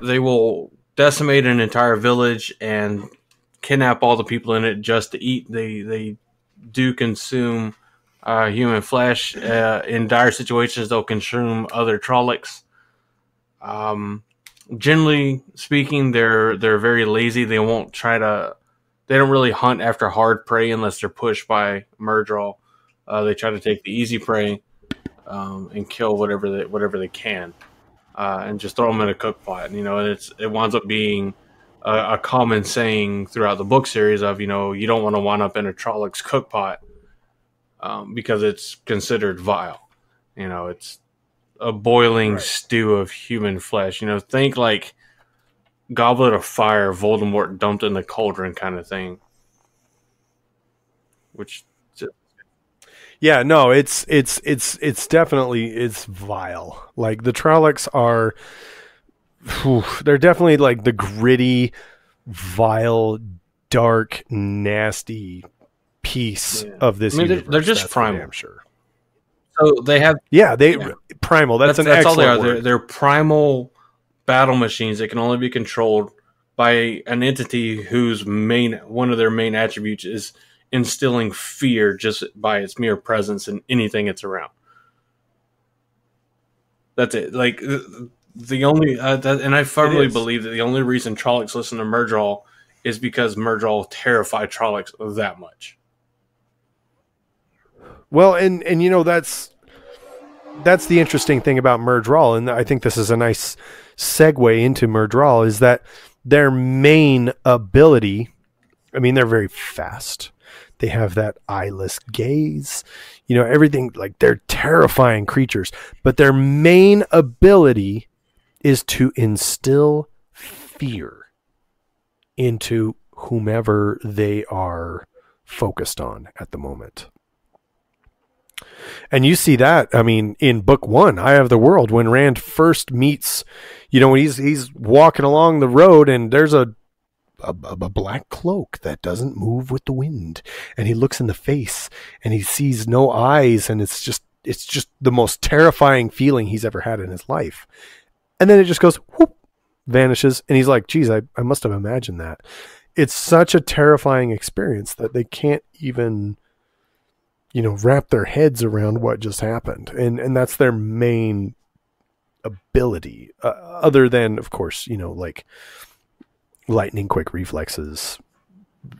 they will decimate an entire village and kidnap all the people in it just to eat. They they do consume uh, human flesh. Uh, in dire situations, they'll consume other Trollocs. Um, generally speaking, they're they're very lazy. They won't try to. They don't really hunt after hard prey unless they're pushed by Myrddraal. Uh, they try to take the easy prey um, and kill whatever they whatever they can, uh, and just throw them in a cook pot. You know, and it's it winds up being a, a, common saying throughout the book series of you know you don't want to wind up in a Trollocs cook pot um, because it's considered vile. You know, it's a boiling right. stew of human flesh. You know, think like Goblet of Fire, Voldemort dumped in the cauldron kind of thing. Which. Yeah, no, it's it's it's it's definitely it's vile. Like the Trollocs are whew, they're definitely like the gritty, vile, dark, nasty piece yeah. of this. I mean, they're, they're, just primal. I'm sure. So they have yeah, they yeah. primal. That's, that's an that's all they are. They're, they're, primal battle machines that can only be controlled by an entity whose main one of their main attributes is instilling fear just by its mere presence in anything it's around. That's it. Like the only uh, that, and I firmly believe that the only reason Trollocs listen to Myrddraal is because Myrddraal terrified Trollocs that much. Well, and and you know that's that's the interesting thing about Myrddraal, and I think this is a nice segue into Myrddraal is that their main ability. I mean, they're very fast. They have that eyeless gaze. You know, everything like they're terrifying creatures, but their main ability is to instill fear into whomever they are focused on at the moment. And you see that, I mean, in book one, Eye of the World, when Rand first meets, you know, he's he's walking along the road and there's a a, a, black cloak that doesn't move with the wind. And he looks in the face and he sees no eyes and it's just it's just the most terrifying feeling he's ever had in his life. And then it just goes whoop, vanishes, and he's like, "Geez, I, I must have imagined that." It's such a terrifying experience that they can't even, you know, wrap their heads around what just happened, and and that's their main ability, uh, other than, of course, you know, like lightning quick reflexes,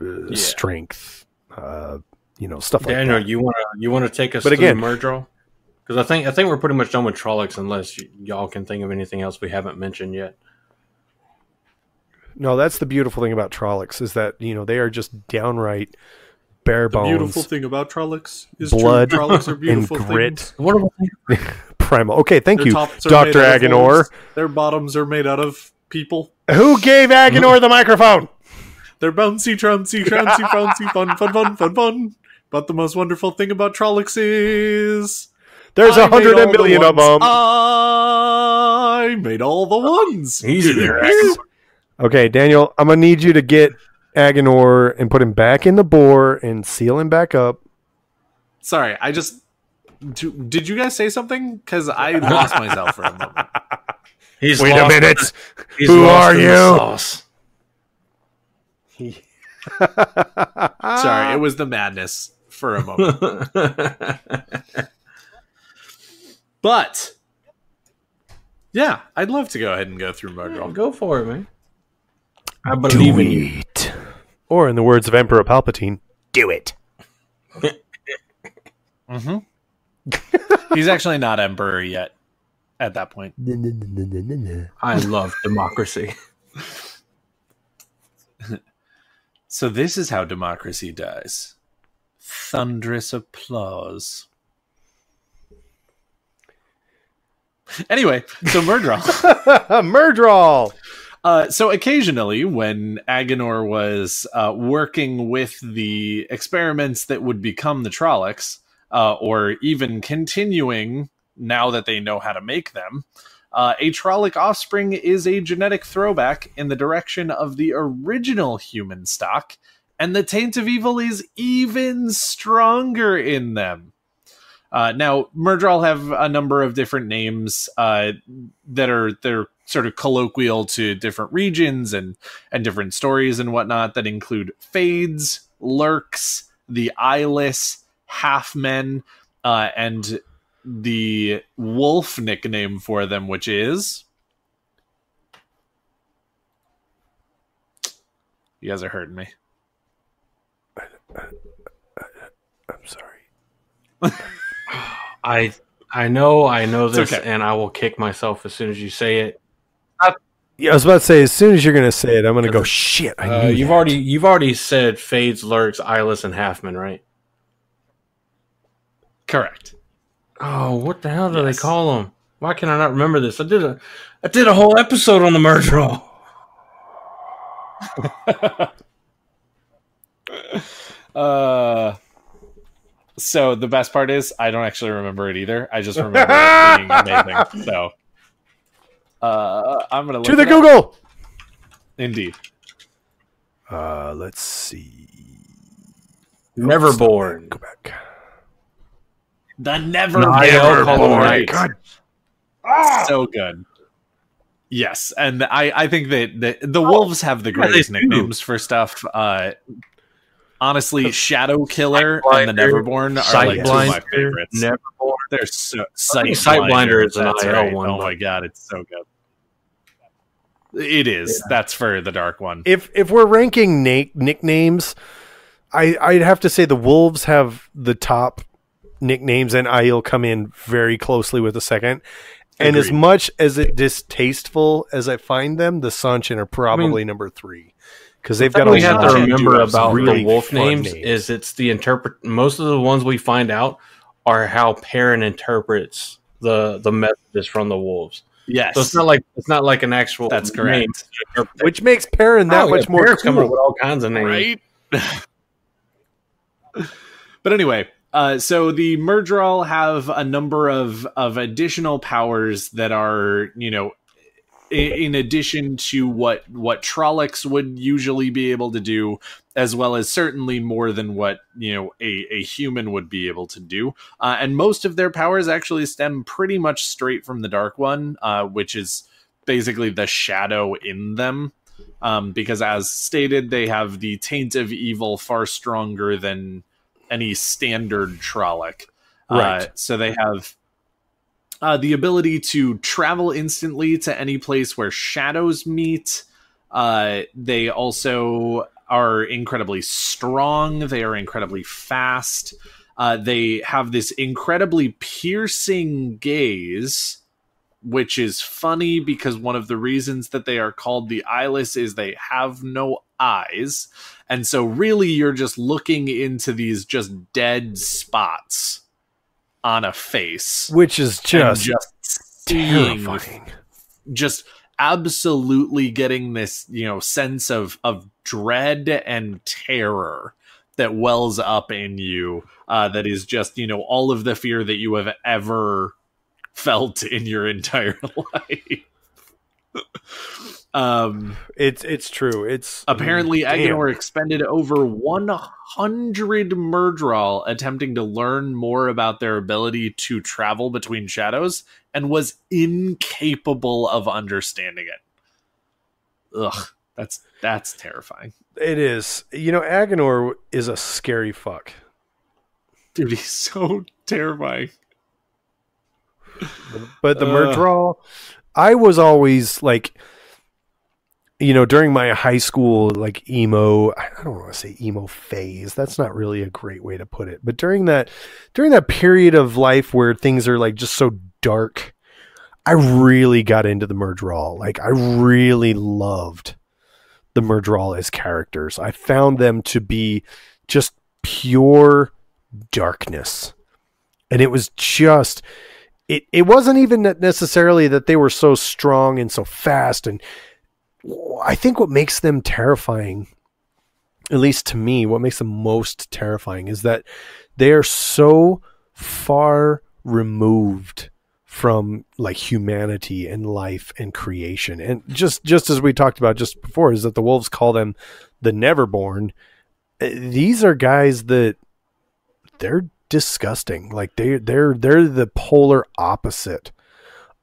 uh, yeah. strength, uh, you know, stuff Daniel, like that. Daniel, you want to you want to take us but again, Myrddraal? Because I think I think we're pretty much done with Trollocs, unless y- y'all can think of anything else we haven't mentioned yet. No, that's the beautiful thing about Trollocs is that you know they are just downright bare bones. The beautiful thing about Trollocs is blood Trollocs are [LAUGHS] beautiful and grit. Things. What [LAUGHS] Primal. Okay, thank Their you, Doctor Aginor. Their bottoms are made out of people. Who gave Aginor the microphone? They're bouncy, trouncy, trouncy, bouncy, [LAUGHS] fun, fun, fun, fun, fun. But the most wonderful thing about Trollocs is there's a hundred million the of them. I made all the ones. Easy there, Okay, Daniel, I'm gonna need you to get Aginor and put him back in the bore and seal him back up. Sorry, I just did you guys say something? Because I lost myself for a moment. [LAUGHS] He's Wait a minute. [LAUGHS] Who are you? [LAUGHS] Sorry, it was the madness for a moment. [LAUGHS] But yeah, I'd love to go ahead and go through Myrddraal. Go for it, man. I believe do in you. It. Or in the words of Emperor Palpatine, do it. mm-hmm. He's actually not emperor yet at that point. I love democracy. [LAUGHS] so this is how democracy dies. Thunderous applause. Anyway, so Myrddraal. [LAUGHS] Myrddraal. Uh, so occasionally, when Aginor was uh, working with the experiments that would become the Trollocs, uh, or even continuing now that they know how to make them, uh, a Trolloc offspring is a genetic throwback in the direction of the original human stock, and the taint of evil is even stronger in them. Uh, now, Myrddraal have a number of different names uh, that are they're sort of colloquial to different regions and and different stories and whatnot that include fades, lurks, the eyeless, half men, uh, and the wolf nickname for them, which is. You guys are hurting me. I'm sorry. I I know I know this, okay. and I will kick myself as soon as you say it. Yeah, I was about to say as soon as you're gonna say it, I'm gonna go shit. I Uh, you've that." already you've already said Fades, Lurks, Eyeless, and Halfman, right? Correct. Oh, what the hell do Yes. they call them? Why can I not remember this? I did a I did a whole episode on the Myrddraal. [LAUGHS] Uh, so the best part is I don't actually remember it either. I just remember it being [LAUGHS] amazing. So, uh, I'm gonna look to the it up. Google. Indeed. Uh, let's see. Neverborn. Go back. The never No, I know, call them Knights. God. so good. Yes, and I I think that the the wolves have the greatest do. nicknames for stuff. Uh, honestly, Shadow Killer and the Neverborn are like two of my Sightblinder, favorites. Neverborn. They're so think Sightblinder. Sightblinder is an that's Aiel right. one, Oh but- my god, it's so good. It is. That's for the dark one. If if we're ranking na- nicknames, I I'd have to say the Wolves have the top nicknames, and I'll come in very closely with the second. And as much as it distasteful as I find them, the Seanchan are probably number three because they've got a we have lot to of remember about really the wolf fun names, is it's the interpret. Most of the ones we find out are how Perrin interprets the the messages from the wolves. Yes, So it's not like it's not like an actual. that's name correct. which makes Perrin that Oh, much yeah, more Perrin's coming up with all kinds of names. right? [LAUGHS] but anyway, uh, so the Myrddraal have a number of of additional powers that are, you know, i- in addition to what what Trollocs would usually be able to do, as well as certainly more than what you know a, a human would be able to do. Uh, and most of their powers actually stem pretty much straight from the Dark One, uh, which is basically the shadow in them um, because as stated, they have the taint of evil far stronger than any standard Trolloc. Uh, Right. so they have uh, the ability to travel instantly to any place where shadows meet. Uh, they also are incredibly strong. They are incredibly fast. Uh, they have this incredibly piercing gaze which is funny because one of the reasons that they are called the eyeless is they have no eyes. And so really you're just looking into these just dead spots on a face. which is just, just seeing terrifying. just absolutely getting this, you know, sense of of dread and terror that wells up in you uh that is just, you know, all of the fear that you have ever felt in your [LAUGHS] entire life. Um It's it's true. It's apparently Damn. Aginor expended over 100 Myrddraal attempting to learn more about their ability to travel between shadows and was incapable of understanding it. Ugh, that's that's terrifying. It is. You know, Aginor is a scary fuck. Dude, he's so terrifying. But the Ugh. Myrddraal, I was always like, you know, during my high school like emo, I don't want to say emo phase. That's not really a great way to put it. But during that, during that period of life where things are like just so dark, I really got into the Myrddraal. Like I really loved the Myrddraal as characters. I found them to be just pure darkness. And it was just it it wasn't even necessarily that they were so strong and so fast and I think what makes them terrifying at least to me what makes them most terrifying is that they are so far removed from like humanity and life and creation. And just just as we talked about just before is that the wolves call them the neverborn. Uh, these are guys that they're disgusting. Like they they're they're the polar opposite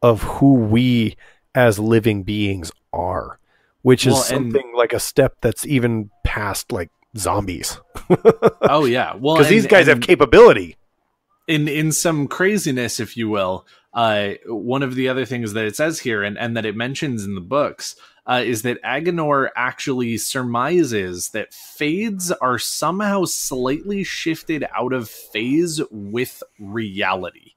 of who we as living beings are, which is Well, and- something like a step that's even past like zombies. [LAUGHS] Oh yeah, well, Because these and- guys have capability. in in some craziness, if you will, uh, one of the other things that it says here and, and that it mentions in the books uh, is that Aginor actually surmises that fades are somehow slightly shifted out of phase with reality.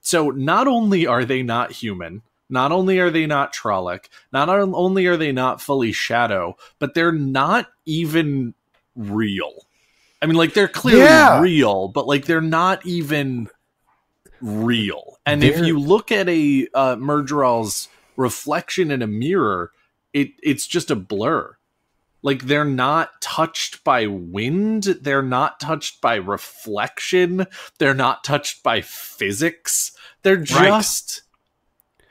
So not only are they not human, not only are they not Trolloc, not only are they not fully Shadow, but they're not even real. I mean, like they're clearly Yeah. real, but like they're not even real. And if They're- you look at a uh, reflection in a mirror, it it's just a blur. Like they're not touched by wind, they're not touched by reflection, they're not touched by physics. They're just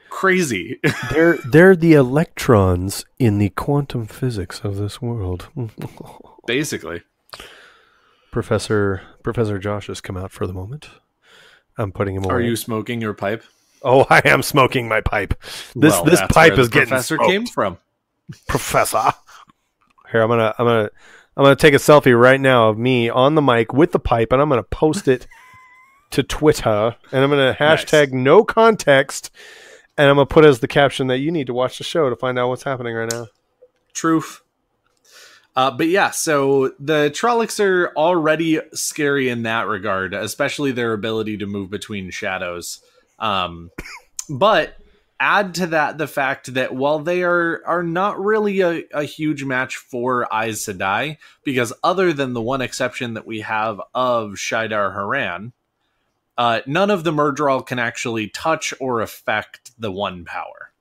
crazy. [LAUGHS] They're they're the electrons in the quantum physics of this world. [LAUGHS] Basically. Professor Professor Josh has come out for the moment. I'm putting him away. Are you smoking your pipe? Oh, I am smoking my pipe. This Well, this pipe is getting professor smoked. came from. Professor. Here, I'm gonna I'm gonna I'm gonna take a selfie right now of me on the mic with the pipe, and I'm gonna post it to Twitter, and I'm gonna hashtag no context, and I'm gonna put as the caption that you need to watch the show to find out what's happening right now. Truth. Uh, but yeah, so the Trollocs are already scary in that regard, especially their ability to move between shadows. Um, but add to that the fact that while they are are not really a, a huge match for Aes Sedai, because other than the one exception that we have of Shaidar Haran, uh, none of the Myrddraal can actually touch or affect the one power.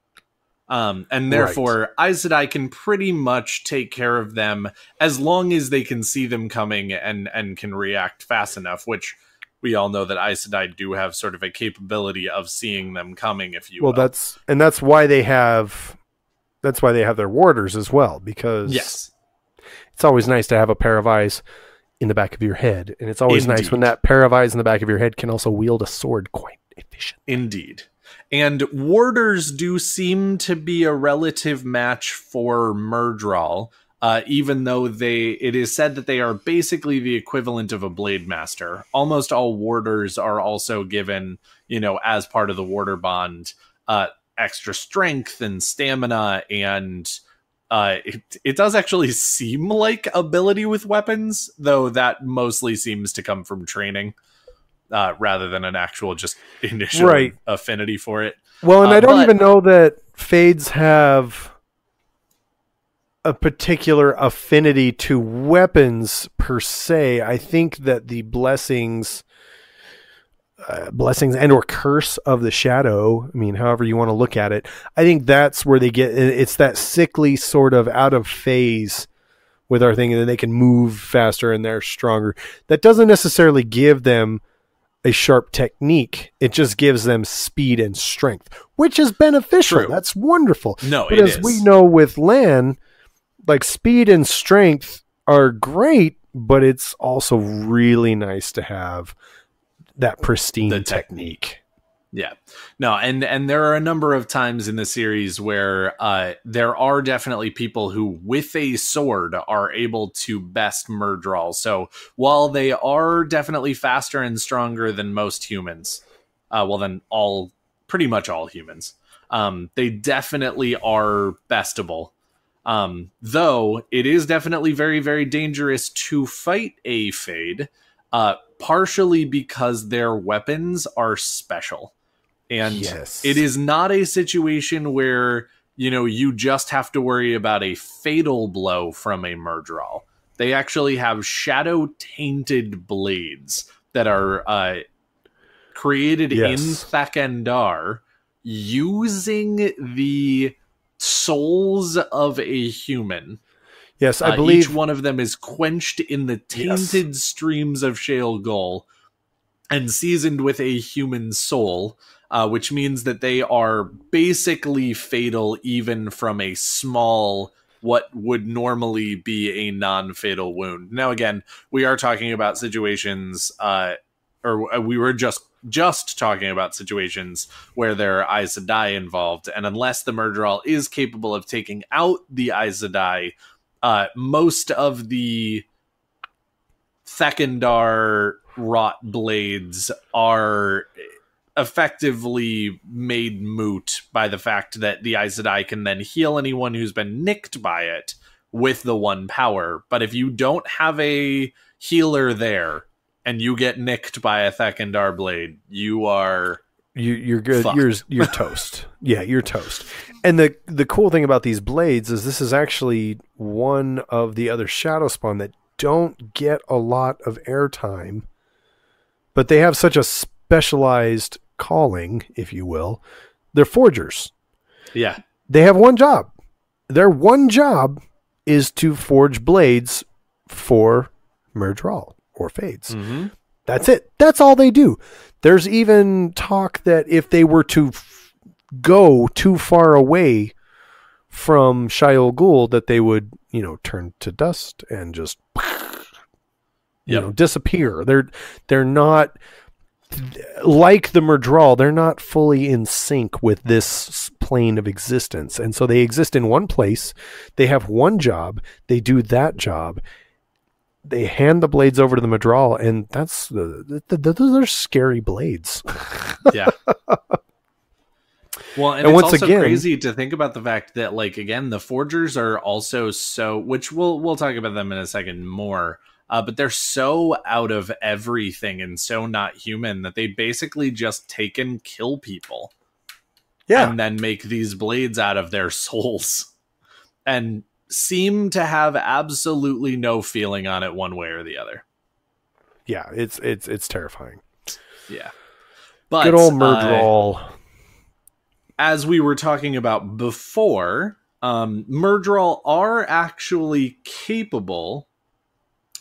Um, and Right. therefore, Aes Sedai can pretty much take care of them as long as they can see them coming and and can react fast enough. Which we all know that Aes Sedai do have sort of a capability of seeing them coming. If you Well, will. that's and that's why they have that's why they have their warders as well because yes, it's always nice to have a pair of eyes in the back of your head, and it's always nice when that pair of eyes in the back of your head can also wield a sword quite efficient. Indeed. And warders do seem to be a relative match for Myrddraal, uh, even though they it is said that they are basically the equivalent of a blade master. Almost all warders are also given, you know, as part of the warder bond, uh, extra strength and stamina and uh, it, it does actually seem like ability with weapons, though that mostly seems to come from training uh, rather than an actual just initial Right. affinity for it. Well, and Uh, I don't but- even know that fades have a particular affinity to weapons per se. I think that the blessings, uh, blessings and or curse of the shadow. I mean, however you want to look at it. I think that's where they get. It's that sickly sort of out of phase with our thing, and then they can move faster and they're stronger. That doesn't necessarily give them a sharp technique. It just gives them speed and strength, which is beneficial. True. That's wonderful. No, But it as is. we know with Lan, like speed and strength are great, but it's also really nice to have that pristine The technique. technique. Yeah. No, and and there are a number of times in the series where uh there are definitely people who with a sword are able to best Myrddraal. So while they are definitely faster and stronger than most humans, uh well then all pretty much all humans, um, they definitely are bestable. Um, though it is definitely very, very dangerous to fight a fade, uh, partially because their weapons are special. And Yes. it is not a situation where, you know, you just have to worry about a fatal blow from a Myrddraal. They actually have shadow tainted blades that are uh, created Yes. in Thakan'dar using the souls of a human. Yes, I Uh, believe each one of them is quenched in the tainted streams of Shayol Ghul and seasoned with a human soul, uh, which means that they are basically fatal even from a small, what would normally be a non fatal wound. Now, again, we are talking about situations, uh, or we were just just talking about situations where there are Aes Sedai involved, and unless the Myrddraal is capable of taking out the Aes Sedai, uh, most of the Thakan'dar wrought blades are effectively made moot by the fact that the Aes Sedai can then heal anyone who's been nicked by it with the one power. But if you don't have a healer there and you get nicked by a Thakan'dar blade, you are You, you're good. You're you're toast. [LAUGHS] Yeah, you're toast. And the the cool thing about these blades is this is actually one of the other shadow spawn that don't get a lot of airtime, but they have such a specialized calling, if you will. They're forgers. yeah. They have one job. Their one job is to forge blades for Myrddraal or Fades. Mm-hmm. That's it. That's all they do. There's even talk that if they were to f- go too far away from Shayol Ghul, that they would, you know, turn to dust and just, [LAUGHS] you Yep. know, disappear. They're they're not like the Myrddraal. They're not fully in sync with this plane of existence, and so they exist in one place. They have one job. They do that job, they hand the blades over to the Myrddraal, and that's the, the, the those are scary blades. [LAUGHS] yeah. Well, and, And it's once also again- crazy to think about the fact that, like, again, the forgers are also so, which we'll we'll talk about them in a second more. Uh, but they're so out of everything and so not human that they basically just take and kill people Yeah, and then make these blades out of their souls and seem to have absolutely no feeling on it one way or the other. yeah, it's it's it's terrifying. Yeah. But Good old uh, as we were talking about before, um, Myrddraal are actually capable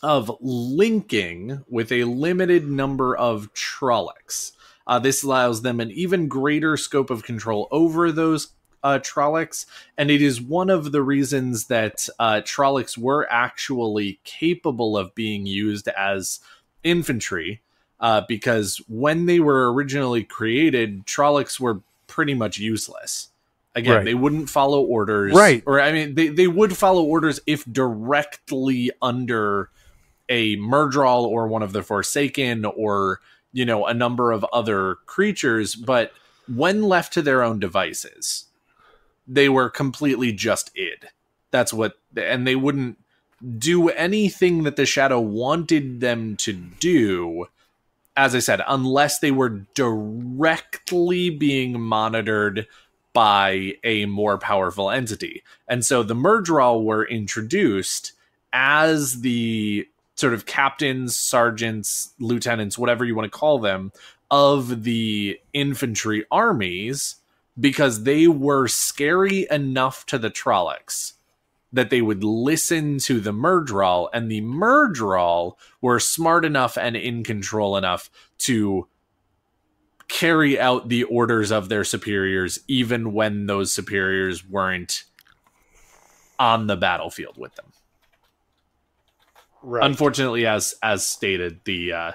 of linking with a limited number of Trollocs. Uh, this allows them an even greater scope of control over those uh, Trollocs, and it is one of the reasons that uh, Trollocs were actually capable of being used as infantry. Uh, because when they were originally created, Trollocs were pretty much useless. Again, Right. they wouldn't follow orders. Right. Or, I mean, they, they would follow orders if directly under a Myrddraal or one of the Forsaken or, you know, a number of other creatures. But when left to their own devices, they were completely just id. That's what, and they wouldn't do anything that the Shadow wanted them to do as I said, unless they were directly being monitored by a more powerful entity. And so the Myrddraal were introduced as the sort of captains, sergeants, lieutenants, whatever you want to call them, of the infantry armies because they were scary enough to the Trollocs that they would listen to the Myrddraal, and the Myrddraal were smart enough and in control enough to carry out the orders of their superiors, even when those superiors weren't on the battlefield with them. Right. Unfortunately, as as stated, the uh,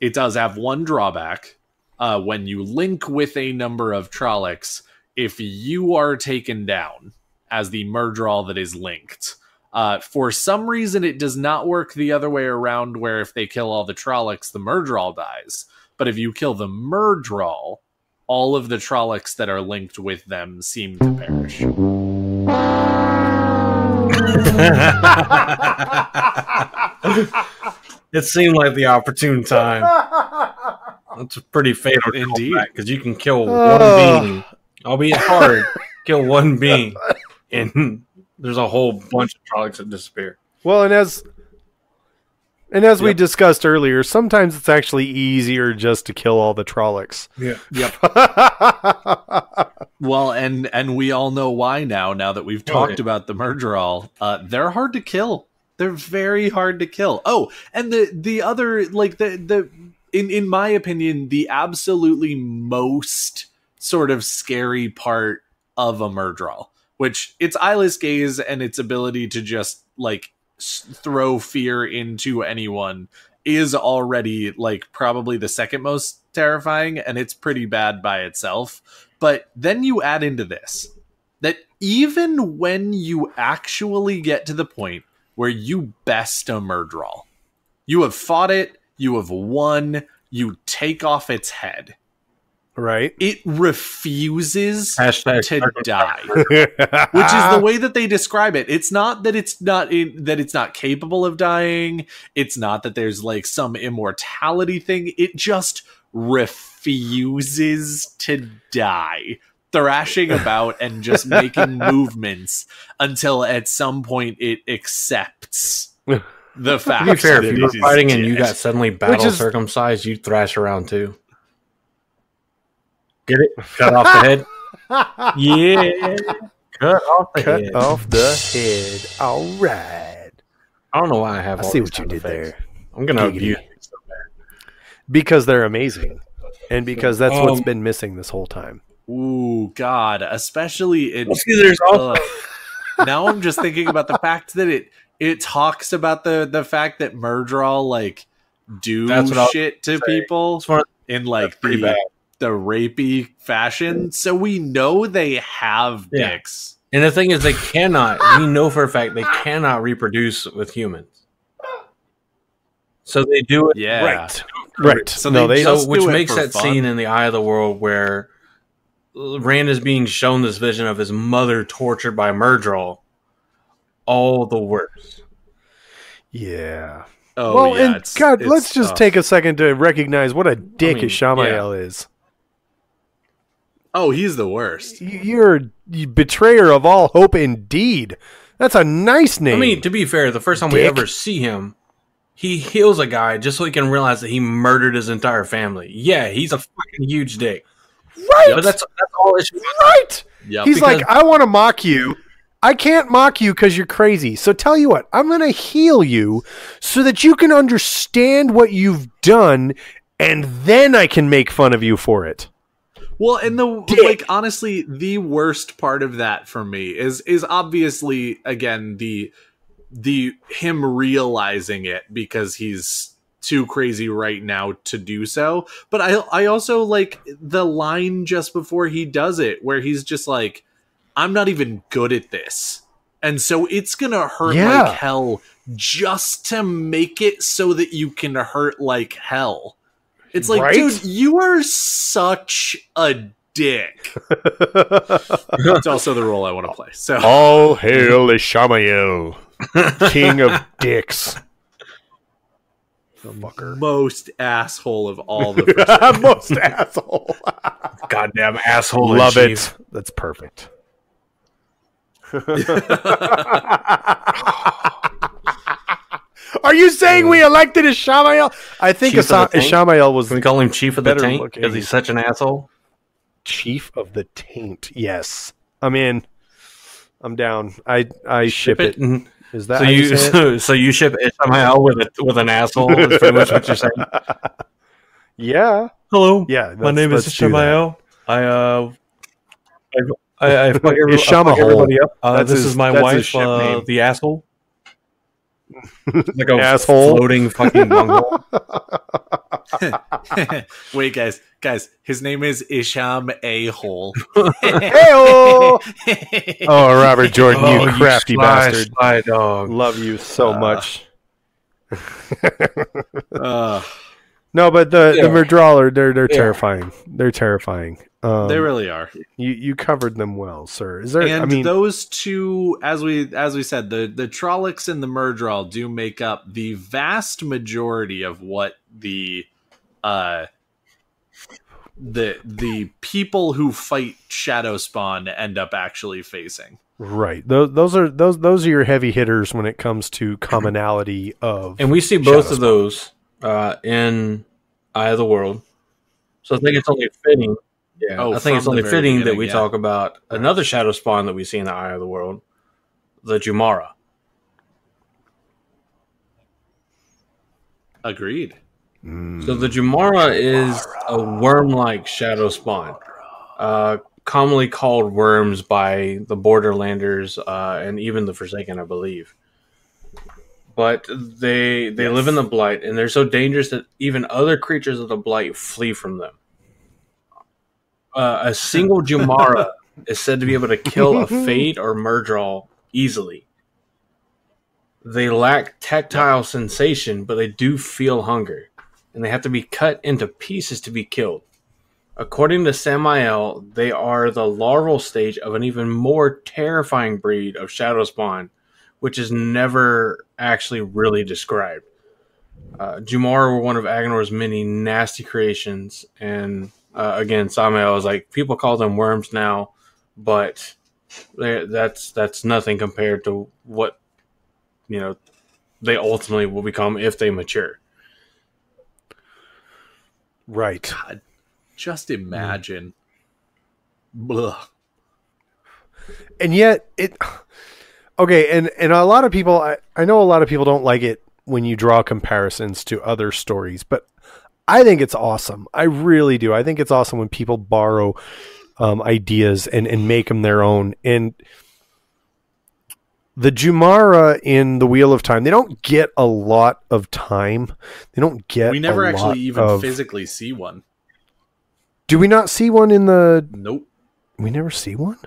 it does have one drawback. Uh, when you link with a number of Trollocs, if you are taken down as the Myrddraal that is linked, uh, for some reason it does not work the other way around, where if they kill all the Trollocs, the Myrddraal dies. But if you kill the Myrddraal, all of the Trollocs that are linked with them seem to perish. [LAUGHS] it seemed like the opportune time. [LAUGHS] That's a pretty fatal Indeed. because you can kill Oh. one being, albeit hard, kill one [LAUGHS] being, and there's a whole bunch of Trollocs that disappear. Well, and as and as we discussed earlier, sometimes it's actually easier just to kill all the Trollocs. Yeah. Yep. [LAUGHS] Well, and and we all know why now. Now that we've Oh, talked yeah. about the Myrddraal, uh, they're hard to kill. They're very hard to kill. Oh, and the the other like the the in in my opinion, the absolutely most sort of scary part of a Myrddraal, which it's eyeless gaze and its ability to just like throw fear into anyone is already like probably the second most terrifying and it's pretty bad by itself. But then you add into this that even when you actually get to the point where you best a Myrddraal, you have fought it, you have won, you take off its head. Right. It refuses Hashtag to die. [LAUGHS] Which is the way that they describe it. It's not that it's not that it's not capable of dying. It's not that there's like some immortality thing. It just refuses to die. Thrashing about and just [LAUGHS] making movements until at some point it accepts [LAUGHS] the fact To be fair, that if you were fighting and you got suddenly battle is- circumcised, you'd thrash around too. Get it? Cut off the head. [LAUGHS] Yeah. Cut off the Cut head. off the head. All right. I don't know why I have. I see what you did effects. there. I'm gonna Giggity. abuse so. Because they're amazing. And because that's what's um, been missing this whole time. ooh god especially it Well, see, there's also now I'm just thinking about the fact that it it talks about the the fact that Myrddraal like do That's what shit to say. people It's one of- in like the bad. the rapey fashion. So we know they have Yeah. dicks. And the thing is, they cannot. we know for a fact they cannot reproduce with humans. So they do it Yeah. Right. Right. So no, they they, just so, which makes that fun. scene in the Eye of the World where Rand is being shown this vision of his mother tortured by Myrddraal all the worse. Yeah. Oh well, yeah. and it's- God, it's let's just tough. take a second to recognize what a dick mean, Ishamael is. Oh, he's the worst. You're betrayer of all hope indeed. That's a nice name. I mean, to be fair, the first time we ever see him, he heals a guy just so he can realize that he murdered his entire family. Yeah, he's a fucking huge dick. right? But that's that's all issue. right. Yep. He's like, I want to mock you. I can't mock you because you're crazy. So tell you what, I'm going to heal you so that you can understand what you've done, and then I can make fun of you for it. Well, and the Dick. like honestly, the worst part of that for me is is obviously again the the him realizing it because he's too crazy right now to do so. But I I also like the line just before he does it where he's just like I'm not even good at this. And so it's going to hurt Yeah. like hell just to make it so that you can hurt like hell. It's like, Right? dude, you are such a dick. [LAUGHS] it's also the role I want to play. So All hail Ishamael, king of dicks. The Fucker. most asshole of all the [LAUGHS] [LAUGHS] Most asshole. Goddamn asshole. Love it. That's perfect. Are you saying we elected Ishmael? I think Chief of Asa- Tank? Was Can we call him Chief of the taint because he's such an asshole? chief of the taint. Yes, I'm in. I'm down. I I ship, it. Mhm. Is that So you, it? so, [LAUGHS] so you ship it somehow with a, with an asshole? Is pretty much what you're saying. [LAUGHS] Yeah, Hello, yeah. my name is let's do that. Ishmael. I uh, I I, I fuck, every, I fuck everybody up. Uh, this his- is my wife, uh, the asshole. like a Asshole. floating fucking bunghole. [LAUGHS] [LAUGHS] Wait, guys, guys, his name is Isham A Hole. [LAUGHS] Hey-o! oh, Robert Jordan, Oh, you crafty sly, bastard! sly dog. Love you so Uh, much. Uh, No, but the the Yeah. Myrddraal are they're they're Yeah. terrifying. They're terrifying. Um, they really are. you you covered them well, sir. Is there? and I mean, those two, as we as we said, the the Trollocs and the Murdral do make up the vast majority of what the uh the the people who fight Shadow Spawn end up actually facing. right. Those those are those those are your heavy hitters when it comes to commonality of. And we see both Shadow of those uh, in Eye of the World. So I think it's only fitting. Yeah, Oh, I think it's only fitting that we yeah. talk about another shadow spawn that we see in the Eye of the World, the Jumara. Agreed. So the Jumara is a worm-like shadow spawn, uh, commonly called worms by the Borderlanders uh, and even the Forsaken, I believe. But they they Yes. live in the blight, and they're so dangerous that even other creatures of the blight flee from them. Uh, a single Jumara [LAUGHS] is said to be able to kill a Fade or Myrddraal easily. They lack tactile sensation, but they do feel hunger, and they have to be cut into pieces to be killed. According to Samael, they are the larval stage of an even more terrifying breed of shadow spawn, which is never actually really described. Uh, Jumar were one of Aginor's many nasty creations, and uh, again, Samael is like people call them worms now, but that's that's nothing compared to what you know they ultimately will become if they mature. Right. God, just imagine. Blah. and yet it okay and and a lot of people I, I know a lot of people don't like it when you draw comparisons to other stories but i think it's awesome i really do i think it's awesome when people borrow um, ideas and and make them their own and the Jumara in the Wheel of Time, they don't get a lot of time. They don't get. We never actually even of- physically see one. Do we not see one in the? Nope. We never see one.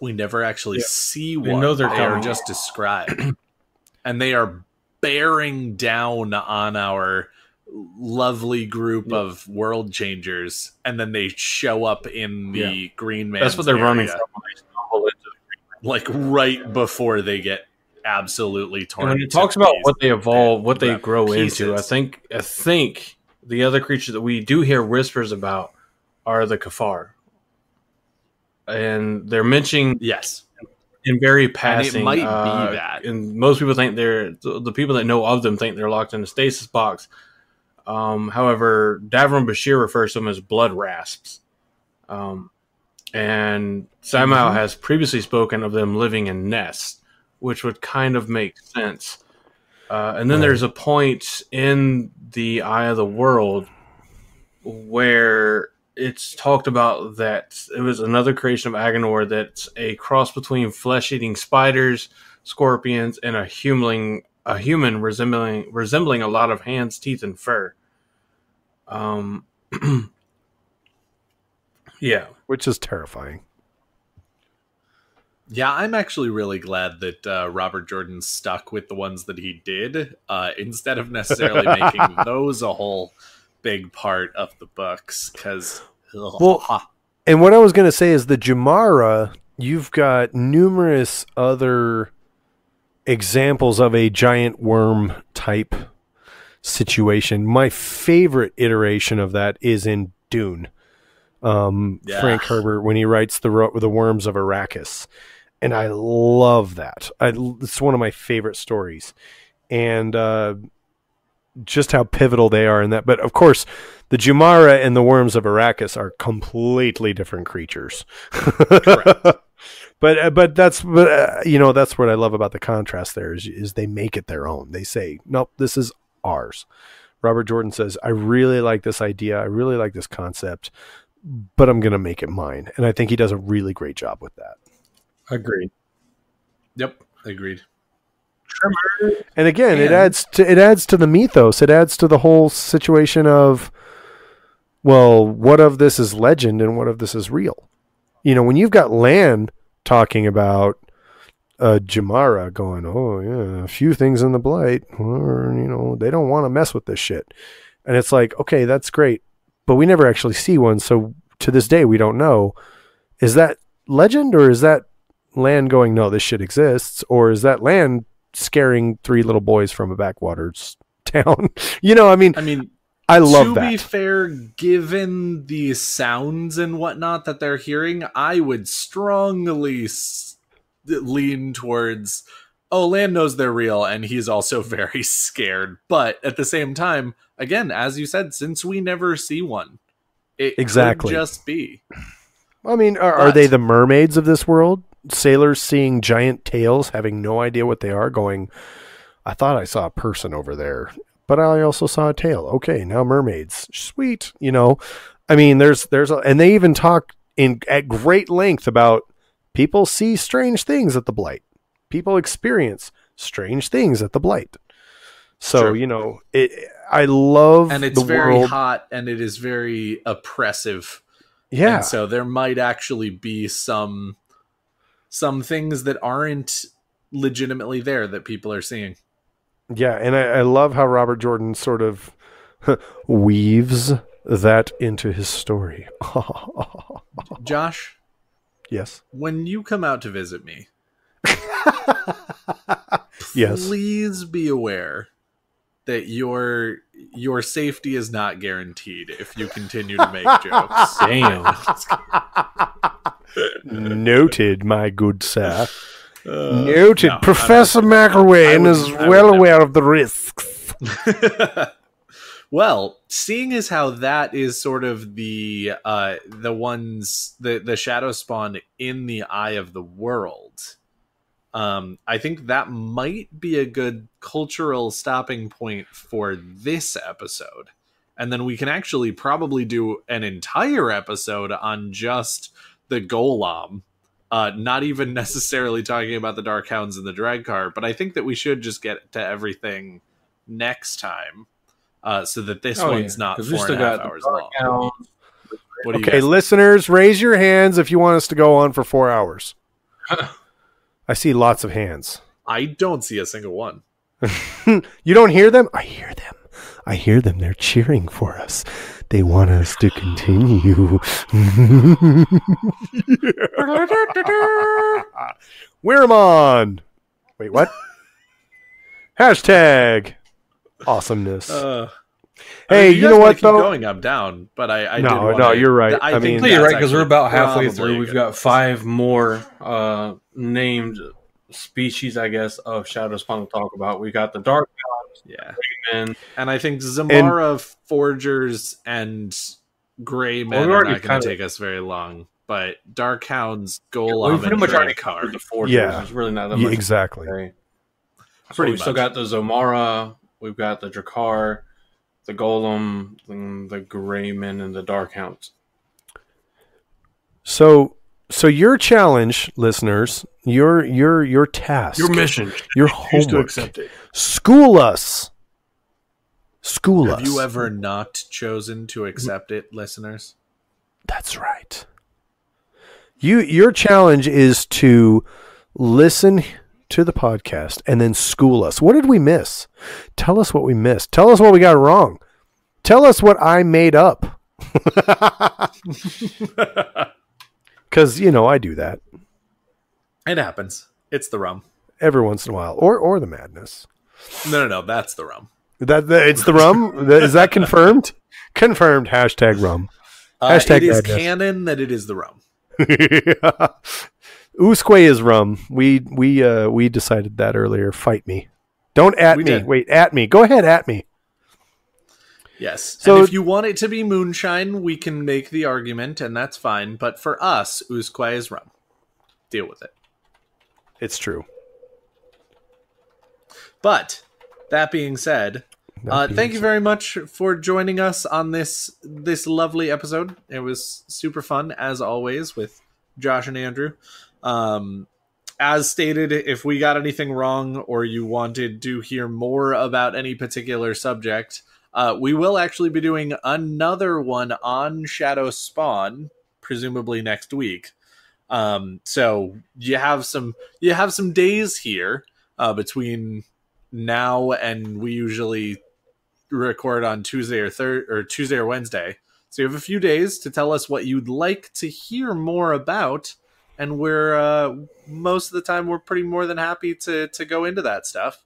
We never actually Yeah. see They one. know they're they are just described. [CLEARS THROAT] and they are bearing down on our lovely group of world changers and then they show up in the green man That's what they're running from when they stumble into the like right before they get absolutely torn And when it talks about what they evolve, what they grow pieces. into, I think I think the other creatures that we do hear whispers about are the Cafar, and they're mentioning yes in very passing. It might be uh, that. and most people think they're the, the people that know of them think they're locked in a stasis box. Um, however, Davram Bashere refers to them as blood rasps. Um, and Samael Mhm. has previously spoken of them living in nests, which would kind of make sense. Uh, and then Right. there's a point in the Eye of the World where it's talked about that it was another creation of Aginor that's a cross between flesh-eating spiders, scorpions, and a human, a human resembling resembling a lot of hands, teeth, and fur. Um, [CLEARS THROAT] yeah, which is terrifying. Yeah, I'm actually really glad that uh, Robert Jordan stuck with the ones that he did uh, instead of necessarily [LAUGHS] making those a whole big part of the books. Because, Well, [LAUGHS] And what I was going to say is the Jumara, you've got numerous other examples of a giant worm type situation. My favorite iteration of that is in Dune. Um, Yeah. Frank Herbert when he writes the the worms of Arrakis, and I love that. I, it's one of my favorite stories, and uh, just how pivotal they are in that. But of course, the Jumara and the worms of Arrakis are completely different creatures. [LAUGHS] but uh, but that's but uh, you know that's what I love about the contrast there is is they make it their own. They say, "Nope, this is ours." Robert Jordan says, "I really like this idea. I really like this concept, but I'm going to make it mine." And I think he does a really great job with that. agreed. yep, agreed. And again, it adds to it adds to the mythos. It adds to the whole situation of well, what of this is legend and what of this is real? You know, when you've got Lan talking about uh, Jumara going, oh yeah, a few things in the blight, or you know, they don't want to mess with this shit, and it's like, okay, that's great, but we never actually see one, so to this day we don't know. Is that legend or is that Lan going, no, this shit exists, or is that Lan scaring three little boys from a backwaters [LAUGHS] town? you know, I mean, I mean, I love to that. be fair, given the sounds and whatnot that they're hearing, I would strongly s- lean towards. Oh, Lan knows they're real, and he's also [LAUGHS] very scared. But at the same time, again, as you said, since we never see one, it Exactly. could just be. I mean, are, are they the mermaids of this world? Sailors seeing giant tails, having no idea what they are, going, I thought I saw a person over there, but I also saw a tail. Okay, now mermaids. Sweet. You know, I mean, there's, there's, a, and they even talk in at great length about people see strange things at the blight. People experience strange things at the blight. So Sure. you know, it. I love and it's the very world. hot and it is very oppressive Yeah, And so there might actually be some some things that aren't legitimately there that people are seeing. yeah, and I, I love how Robert Jordan sort of [LAUGHS] weaves that into his story. [LAUGHS] Josh, yes, when you come out to visit me, [LAUGHS] yes. please be aware that your your safety is not guaranteed if you continue to make jokes. [LAUGHS] Damn. Noted, my good sir. Uh, Noted. no, Professor McElwain is well aware of the risks. [LAUGHS] well, seeing as how that is sort of the uh the ones the the shadow spawn in the eye of the world. Um I think that might be a good cultural stopping point for this episode. And then we can actually probably do an entire episode on just the Gholam. Uh, not even [LAUGHS] necessarily talking about the Dark Hounds and the Draghkar, but I think that we should just get to everything next time, uh, so that this Oh, one's yeah, not 'cause we four still and a half got the hours long. Hounds. What Okay, guys listeners, raise your hands if you want us to go on for four hours. [LAUGHS] I see lots of hands. I don't see a single one. [LAUGHS] You don't hear them? I hear them. I hear them. They're cheering for us. They want us to continue. [LAUGHS] We're on. Wait, what? [LAUGHS] Hashtag awesomeness. Uh, Hey, I mean, you guys know what, keep though? Going, I'm down, but I, I No, no, wanna- you're right. I, I think mean- you're right because we're about halfway through. We've got five more uh, named species, I guess, of Shadow Spawn to talk about. We got the Dark hounds, Yeah, Men. and I think Zomara, Forgers, and Gray Well, Men we are already not going to take us very long. But Dark Hounds, we Gholam, pretty and much already covered the Forgers. Yeah. There's really not that Yeah, much. exactly. to. So Pretty we've still got the Zomara, we've got the Draghkar, the Gholam, the Gray Men, and the Dark Hounds. So, so your challenge, listeners, your your your task, your mission. your Choose to homework, accept it. school us, school Have us. Have you ever not chosen to accept it, listeners? That's right. You your challenge is to listen to the podcast and then school us. What did we miss? Tell us what we missed. Tell us what we got wrong. Tell us what I made up. [LAUGHS] Cuz you know I do that It happens. It's the rum. every once in a while or or the madness. No, no, no. That's the rum. That, that it's the rum. [LAUGHS] Is that confirmed? Confirmed. Hashtag rum. Uh, Hashtag it is madness. canon that it is the rum. [LAUGHS] Oosquai is rum. We we uh we decided that earlier. Fight me. Don't at We me. did. Wait, at me. Go ahead, at me. Yes. So- and if you want it to be moonshine, we can make the argument, and that's fine. But for us, Oosquai is rum. Deal with it. It's true. But that being said, That uh, being thank you very much for joining us on this this lovely episode. It was super fun as always with Josh and Andrew. Um, as stated, if we got anything wrong or you wanted to hear more about any particular subject, uh, we will actually be doing another one on Shadow Spawn, presumably next week. Um, so you have some you have some days here uh, between now and we usually record on Tuesday or third or Tuesday or Wednesday. So you have a few days to tell us what you'd like to hear more about, and we're uh, most of the time we're pretty more than happy to to go into that stuff.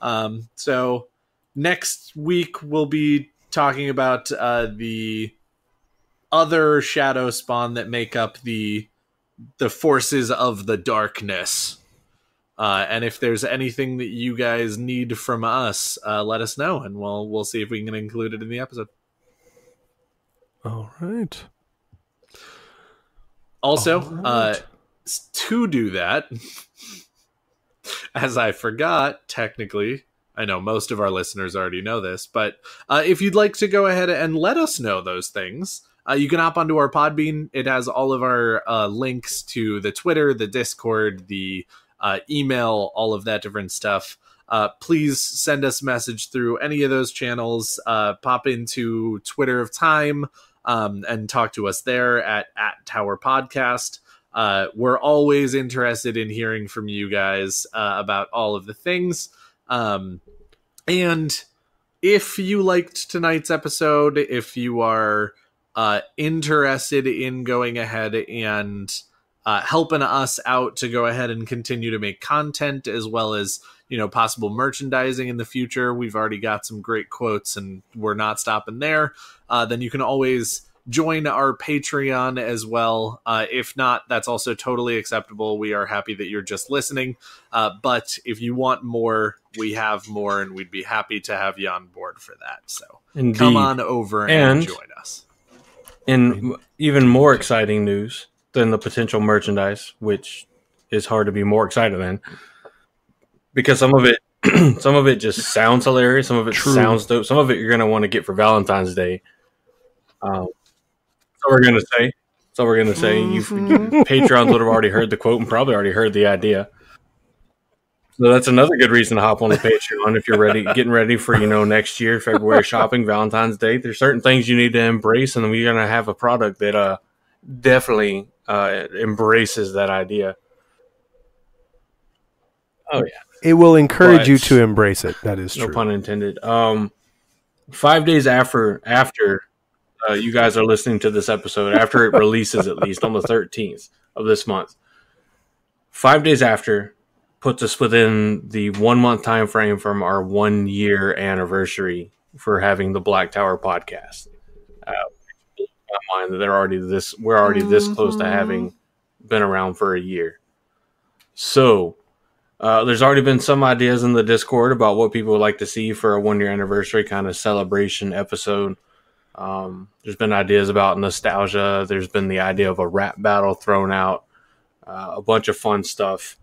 Um, so next week we'll be talking about uh, the other shadow spawn that make up the the forces of the darkness. Uh, and if there's anything that you guys need from us, uh, let us know, and we'll we'll see if we can include it in the episode. All right. Also, All right. uh, to do that, [LAUGHS] as I forgot, technically, I know most of our listeners already know this, but uh, if you'd like to go ahead and let us know those things, uh, you can hop onto our Podbean. It has all of our uh, links to the Twitter, the Discord, the uh, email, all of that different stuff. uh, please send us a message through any of those channels. Uh, pop into Twitter of Time um, and talk to us there at at Tower Podcast. We're always interested in hearing from you guys about all of the things. Um, and if you liked tonight's episode, if you are uh, interested in going ahead and uh, helping us out to go ahead and continue to make content as well as you know possible merchandising in the future we've already got some great quotes and we're not stopping there uh, then you can always join our patreon as well uh, if not that's also totally acceptable we are happy that you're just listening uh, but if you want more we have more and we'd be happy to have you on board for that so Indeed. come on over and, And- join us In even more exciting news than the potential merchandise, which is hard to be more excited than, because some of it, [CLEARS THROAT] some of it just sounds hilarious. Some of it True. sounds dope. Some of it you're gonna want to get for Valentine's Day. Um, so we're gonna say. So we're gonna say you [LAUGHS] Patreons would have already heard the quote and probably already heard the idea. So that's another good reason to hop on the Patreon if you're ready, getting ready for you know next year February [LAUGHS] shopping, Valentine's Day. There's certain things you need to embrace, and we're gonna have a product that uh definitely uh embraces that idea. Oh yeah, It will encourage But- you to embrace it. That is no true. pun intended. Um, five days after after uh, you guys are listening to this episode, after it releases at least on the 13th of this month, five days after puts us within the one month time frame from our one year anniversary for having the Black Tower podcast. Uh, my mind that they're already this we're already this close to having been around for a year. So uh, there's already been some ideas in the Discord about what people would like to see for a one year anniversary kind of celebration episode. Um, there's been ideas about nostalgia. There's been the idea of a rap battle thrown out, uh, a bunch of fun stuff.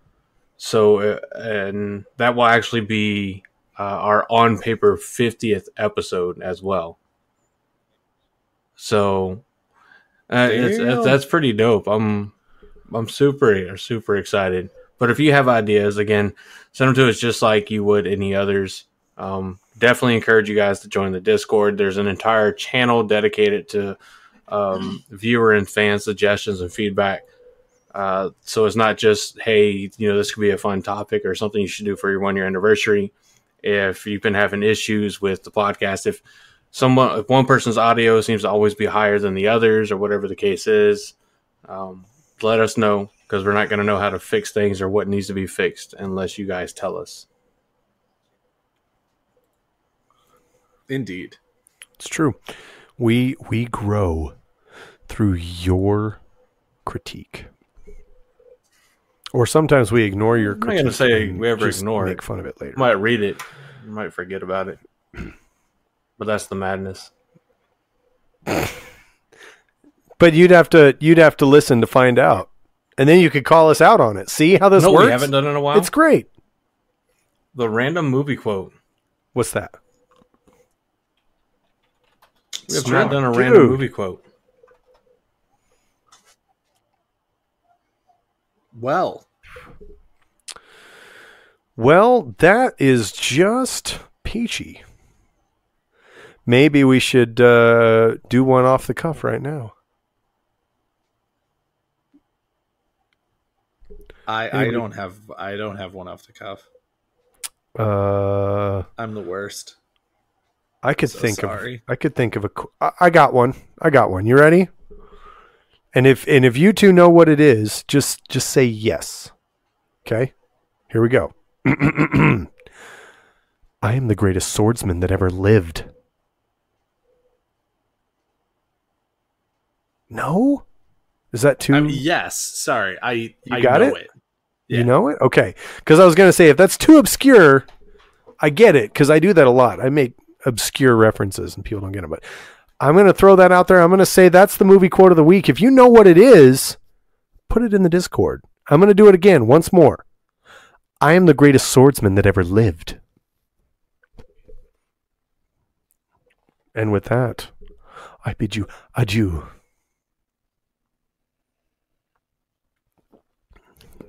So, uh, and that will actually be uh, our on paper 50th episode as well. So, uh, it's, it's, that's pretty dope. I'm I'm super super excited. But if you have ideas, again, send them to us just like you would any others. Um, definitely encourage you guys to join the Discord. There's an entire channel dedicated to um, viewer and fan suggestions and feedback. Uh, so it's not just, hey, you know, this could be a fun topic or something you should do for your one year anniversary. If you've been having issues with the podcast, if someone, if one person's audio seems to always be higher than the others or whatever the case is, um, let us know because we're not going to know how to fix things or what needs to be fixed unless you guys tell us. Indeed It's true. We we grow through your critique. Or sometimes we ignore your critique. I'm not gonna say we ever ignore make it. fun of it later. might read it, might forget about it, [CLEARS THROAT] but that's the madness. But you'd have to you'd have to listen to find out. And then you could call us out on it. See how this no, works? we haven't done it in a while. It's great. the random movie quote. What's that? We have Smart. not done a random Dude. movie quote. well Well, that is just peachy. Maybe we should uh, do one off the cuff right now. I, Hey, I don't have I don't have one off the cuff. Uh, I'm the worst. I could So think sorry. of I could think of a I, got one. I got one. You ready? And if and if you two know what it is, just just say yes. Okay? Here we go. [CLEARS THROAT] I am the greatest swordsman that ever lived. No? Is that too I mean, yes, sorry. I You I got know it? it. You know it? Okay. Because I was going to say, if that's too obscure, I get it because I do that a lot. I make obscure references and people don't get them. But I'm going to throw that out there. I'm going to say that's the movie quote of the week. If you know what it is, put it in the Discord. I'm going to do it again once more. I am the greatest swordsman that ever lived. And with that, I bid you adieu.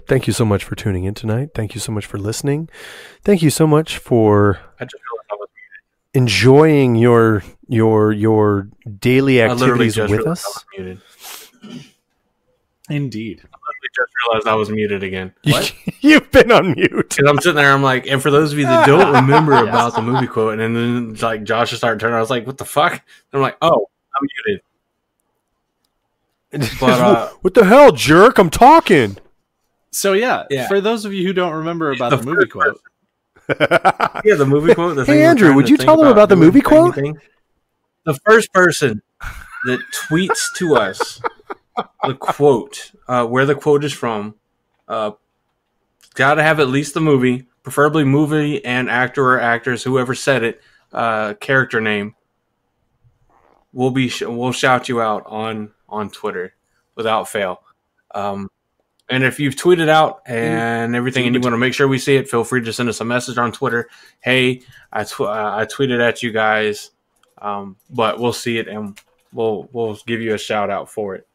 thank you so much for tuning in tonight. Thank you so much for listening. Thank you so much for I just realized I was enjoying your your your daily activities with realized I us. muted. Indeed. I just realized I was muted again. [LAUGHS] You've been on mute. Because I'm sitting there, I'm like, and for those of you that don't [LAUGHS] remember Yes. about the movie quote, and then like Josh just started turning, I was like, what the fuck? And I'm like, oh, I'm muted. [LAUGHS] But, uh, what the hell, jerk? I'm talking. So yeah, Yeah. for those of you who don't remember about The the, movie first quote, Yeah, the movie quote. The Hey, [LAUGHS] thing Andrew, would you tell them about the movie quote? anything. The first person that tweets to us the quote, uh, where the quote is from, uh, got to have at least the movie, preferably movie and actor or actress, whoever said it, uh, character name. We'll be sh- we'll shout you out on on Twitter without fail. Um, and if you've tweeted out and everything, and you want to make sure we see it, feel free to send us a message on Twitter. Hey, I tw- uh, I tweeted at you guys, um, but we'll see it and we'll we'll give you a shout out for it.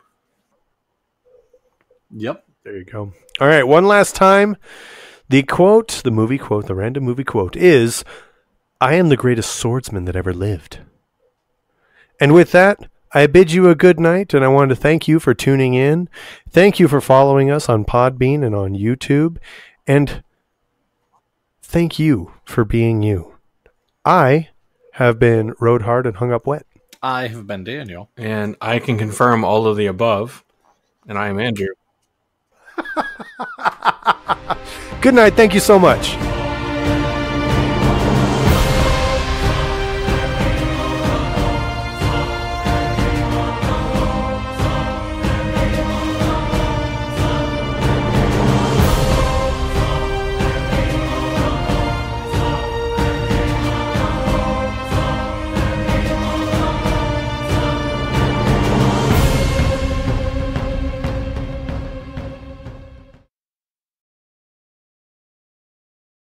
yep. There you go. All right, one last time. The quote, the movie quote, the random movie quote is I am the greatest swordsman that ever lived. And with that, I bid you a good night, and I want to thank you for tuning in. Thank you for following us on Podbean and on YouTube. And thank you for being you. I have been rode hard and hung up wet. I have been Daniel. And I can confirm all of the above. And I am Andrew. [LAUGHS] Good night. Thank you so much.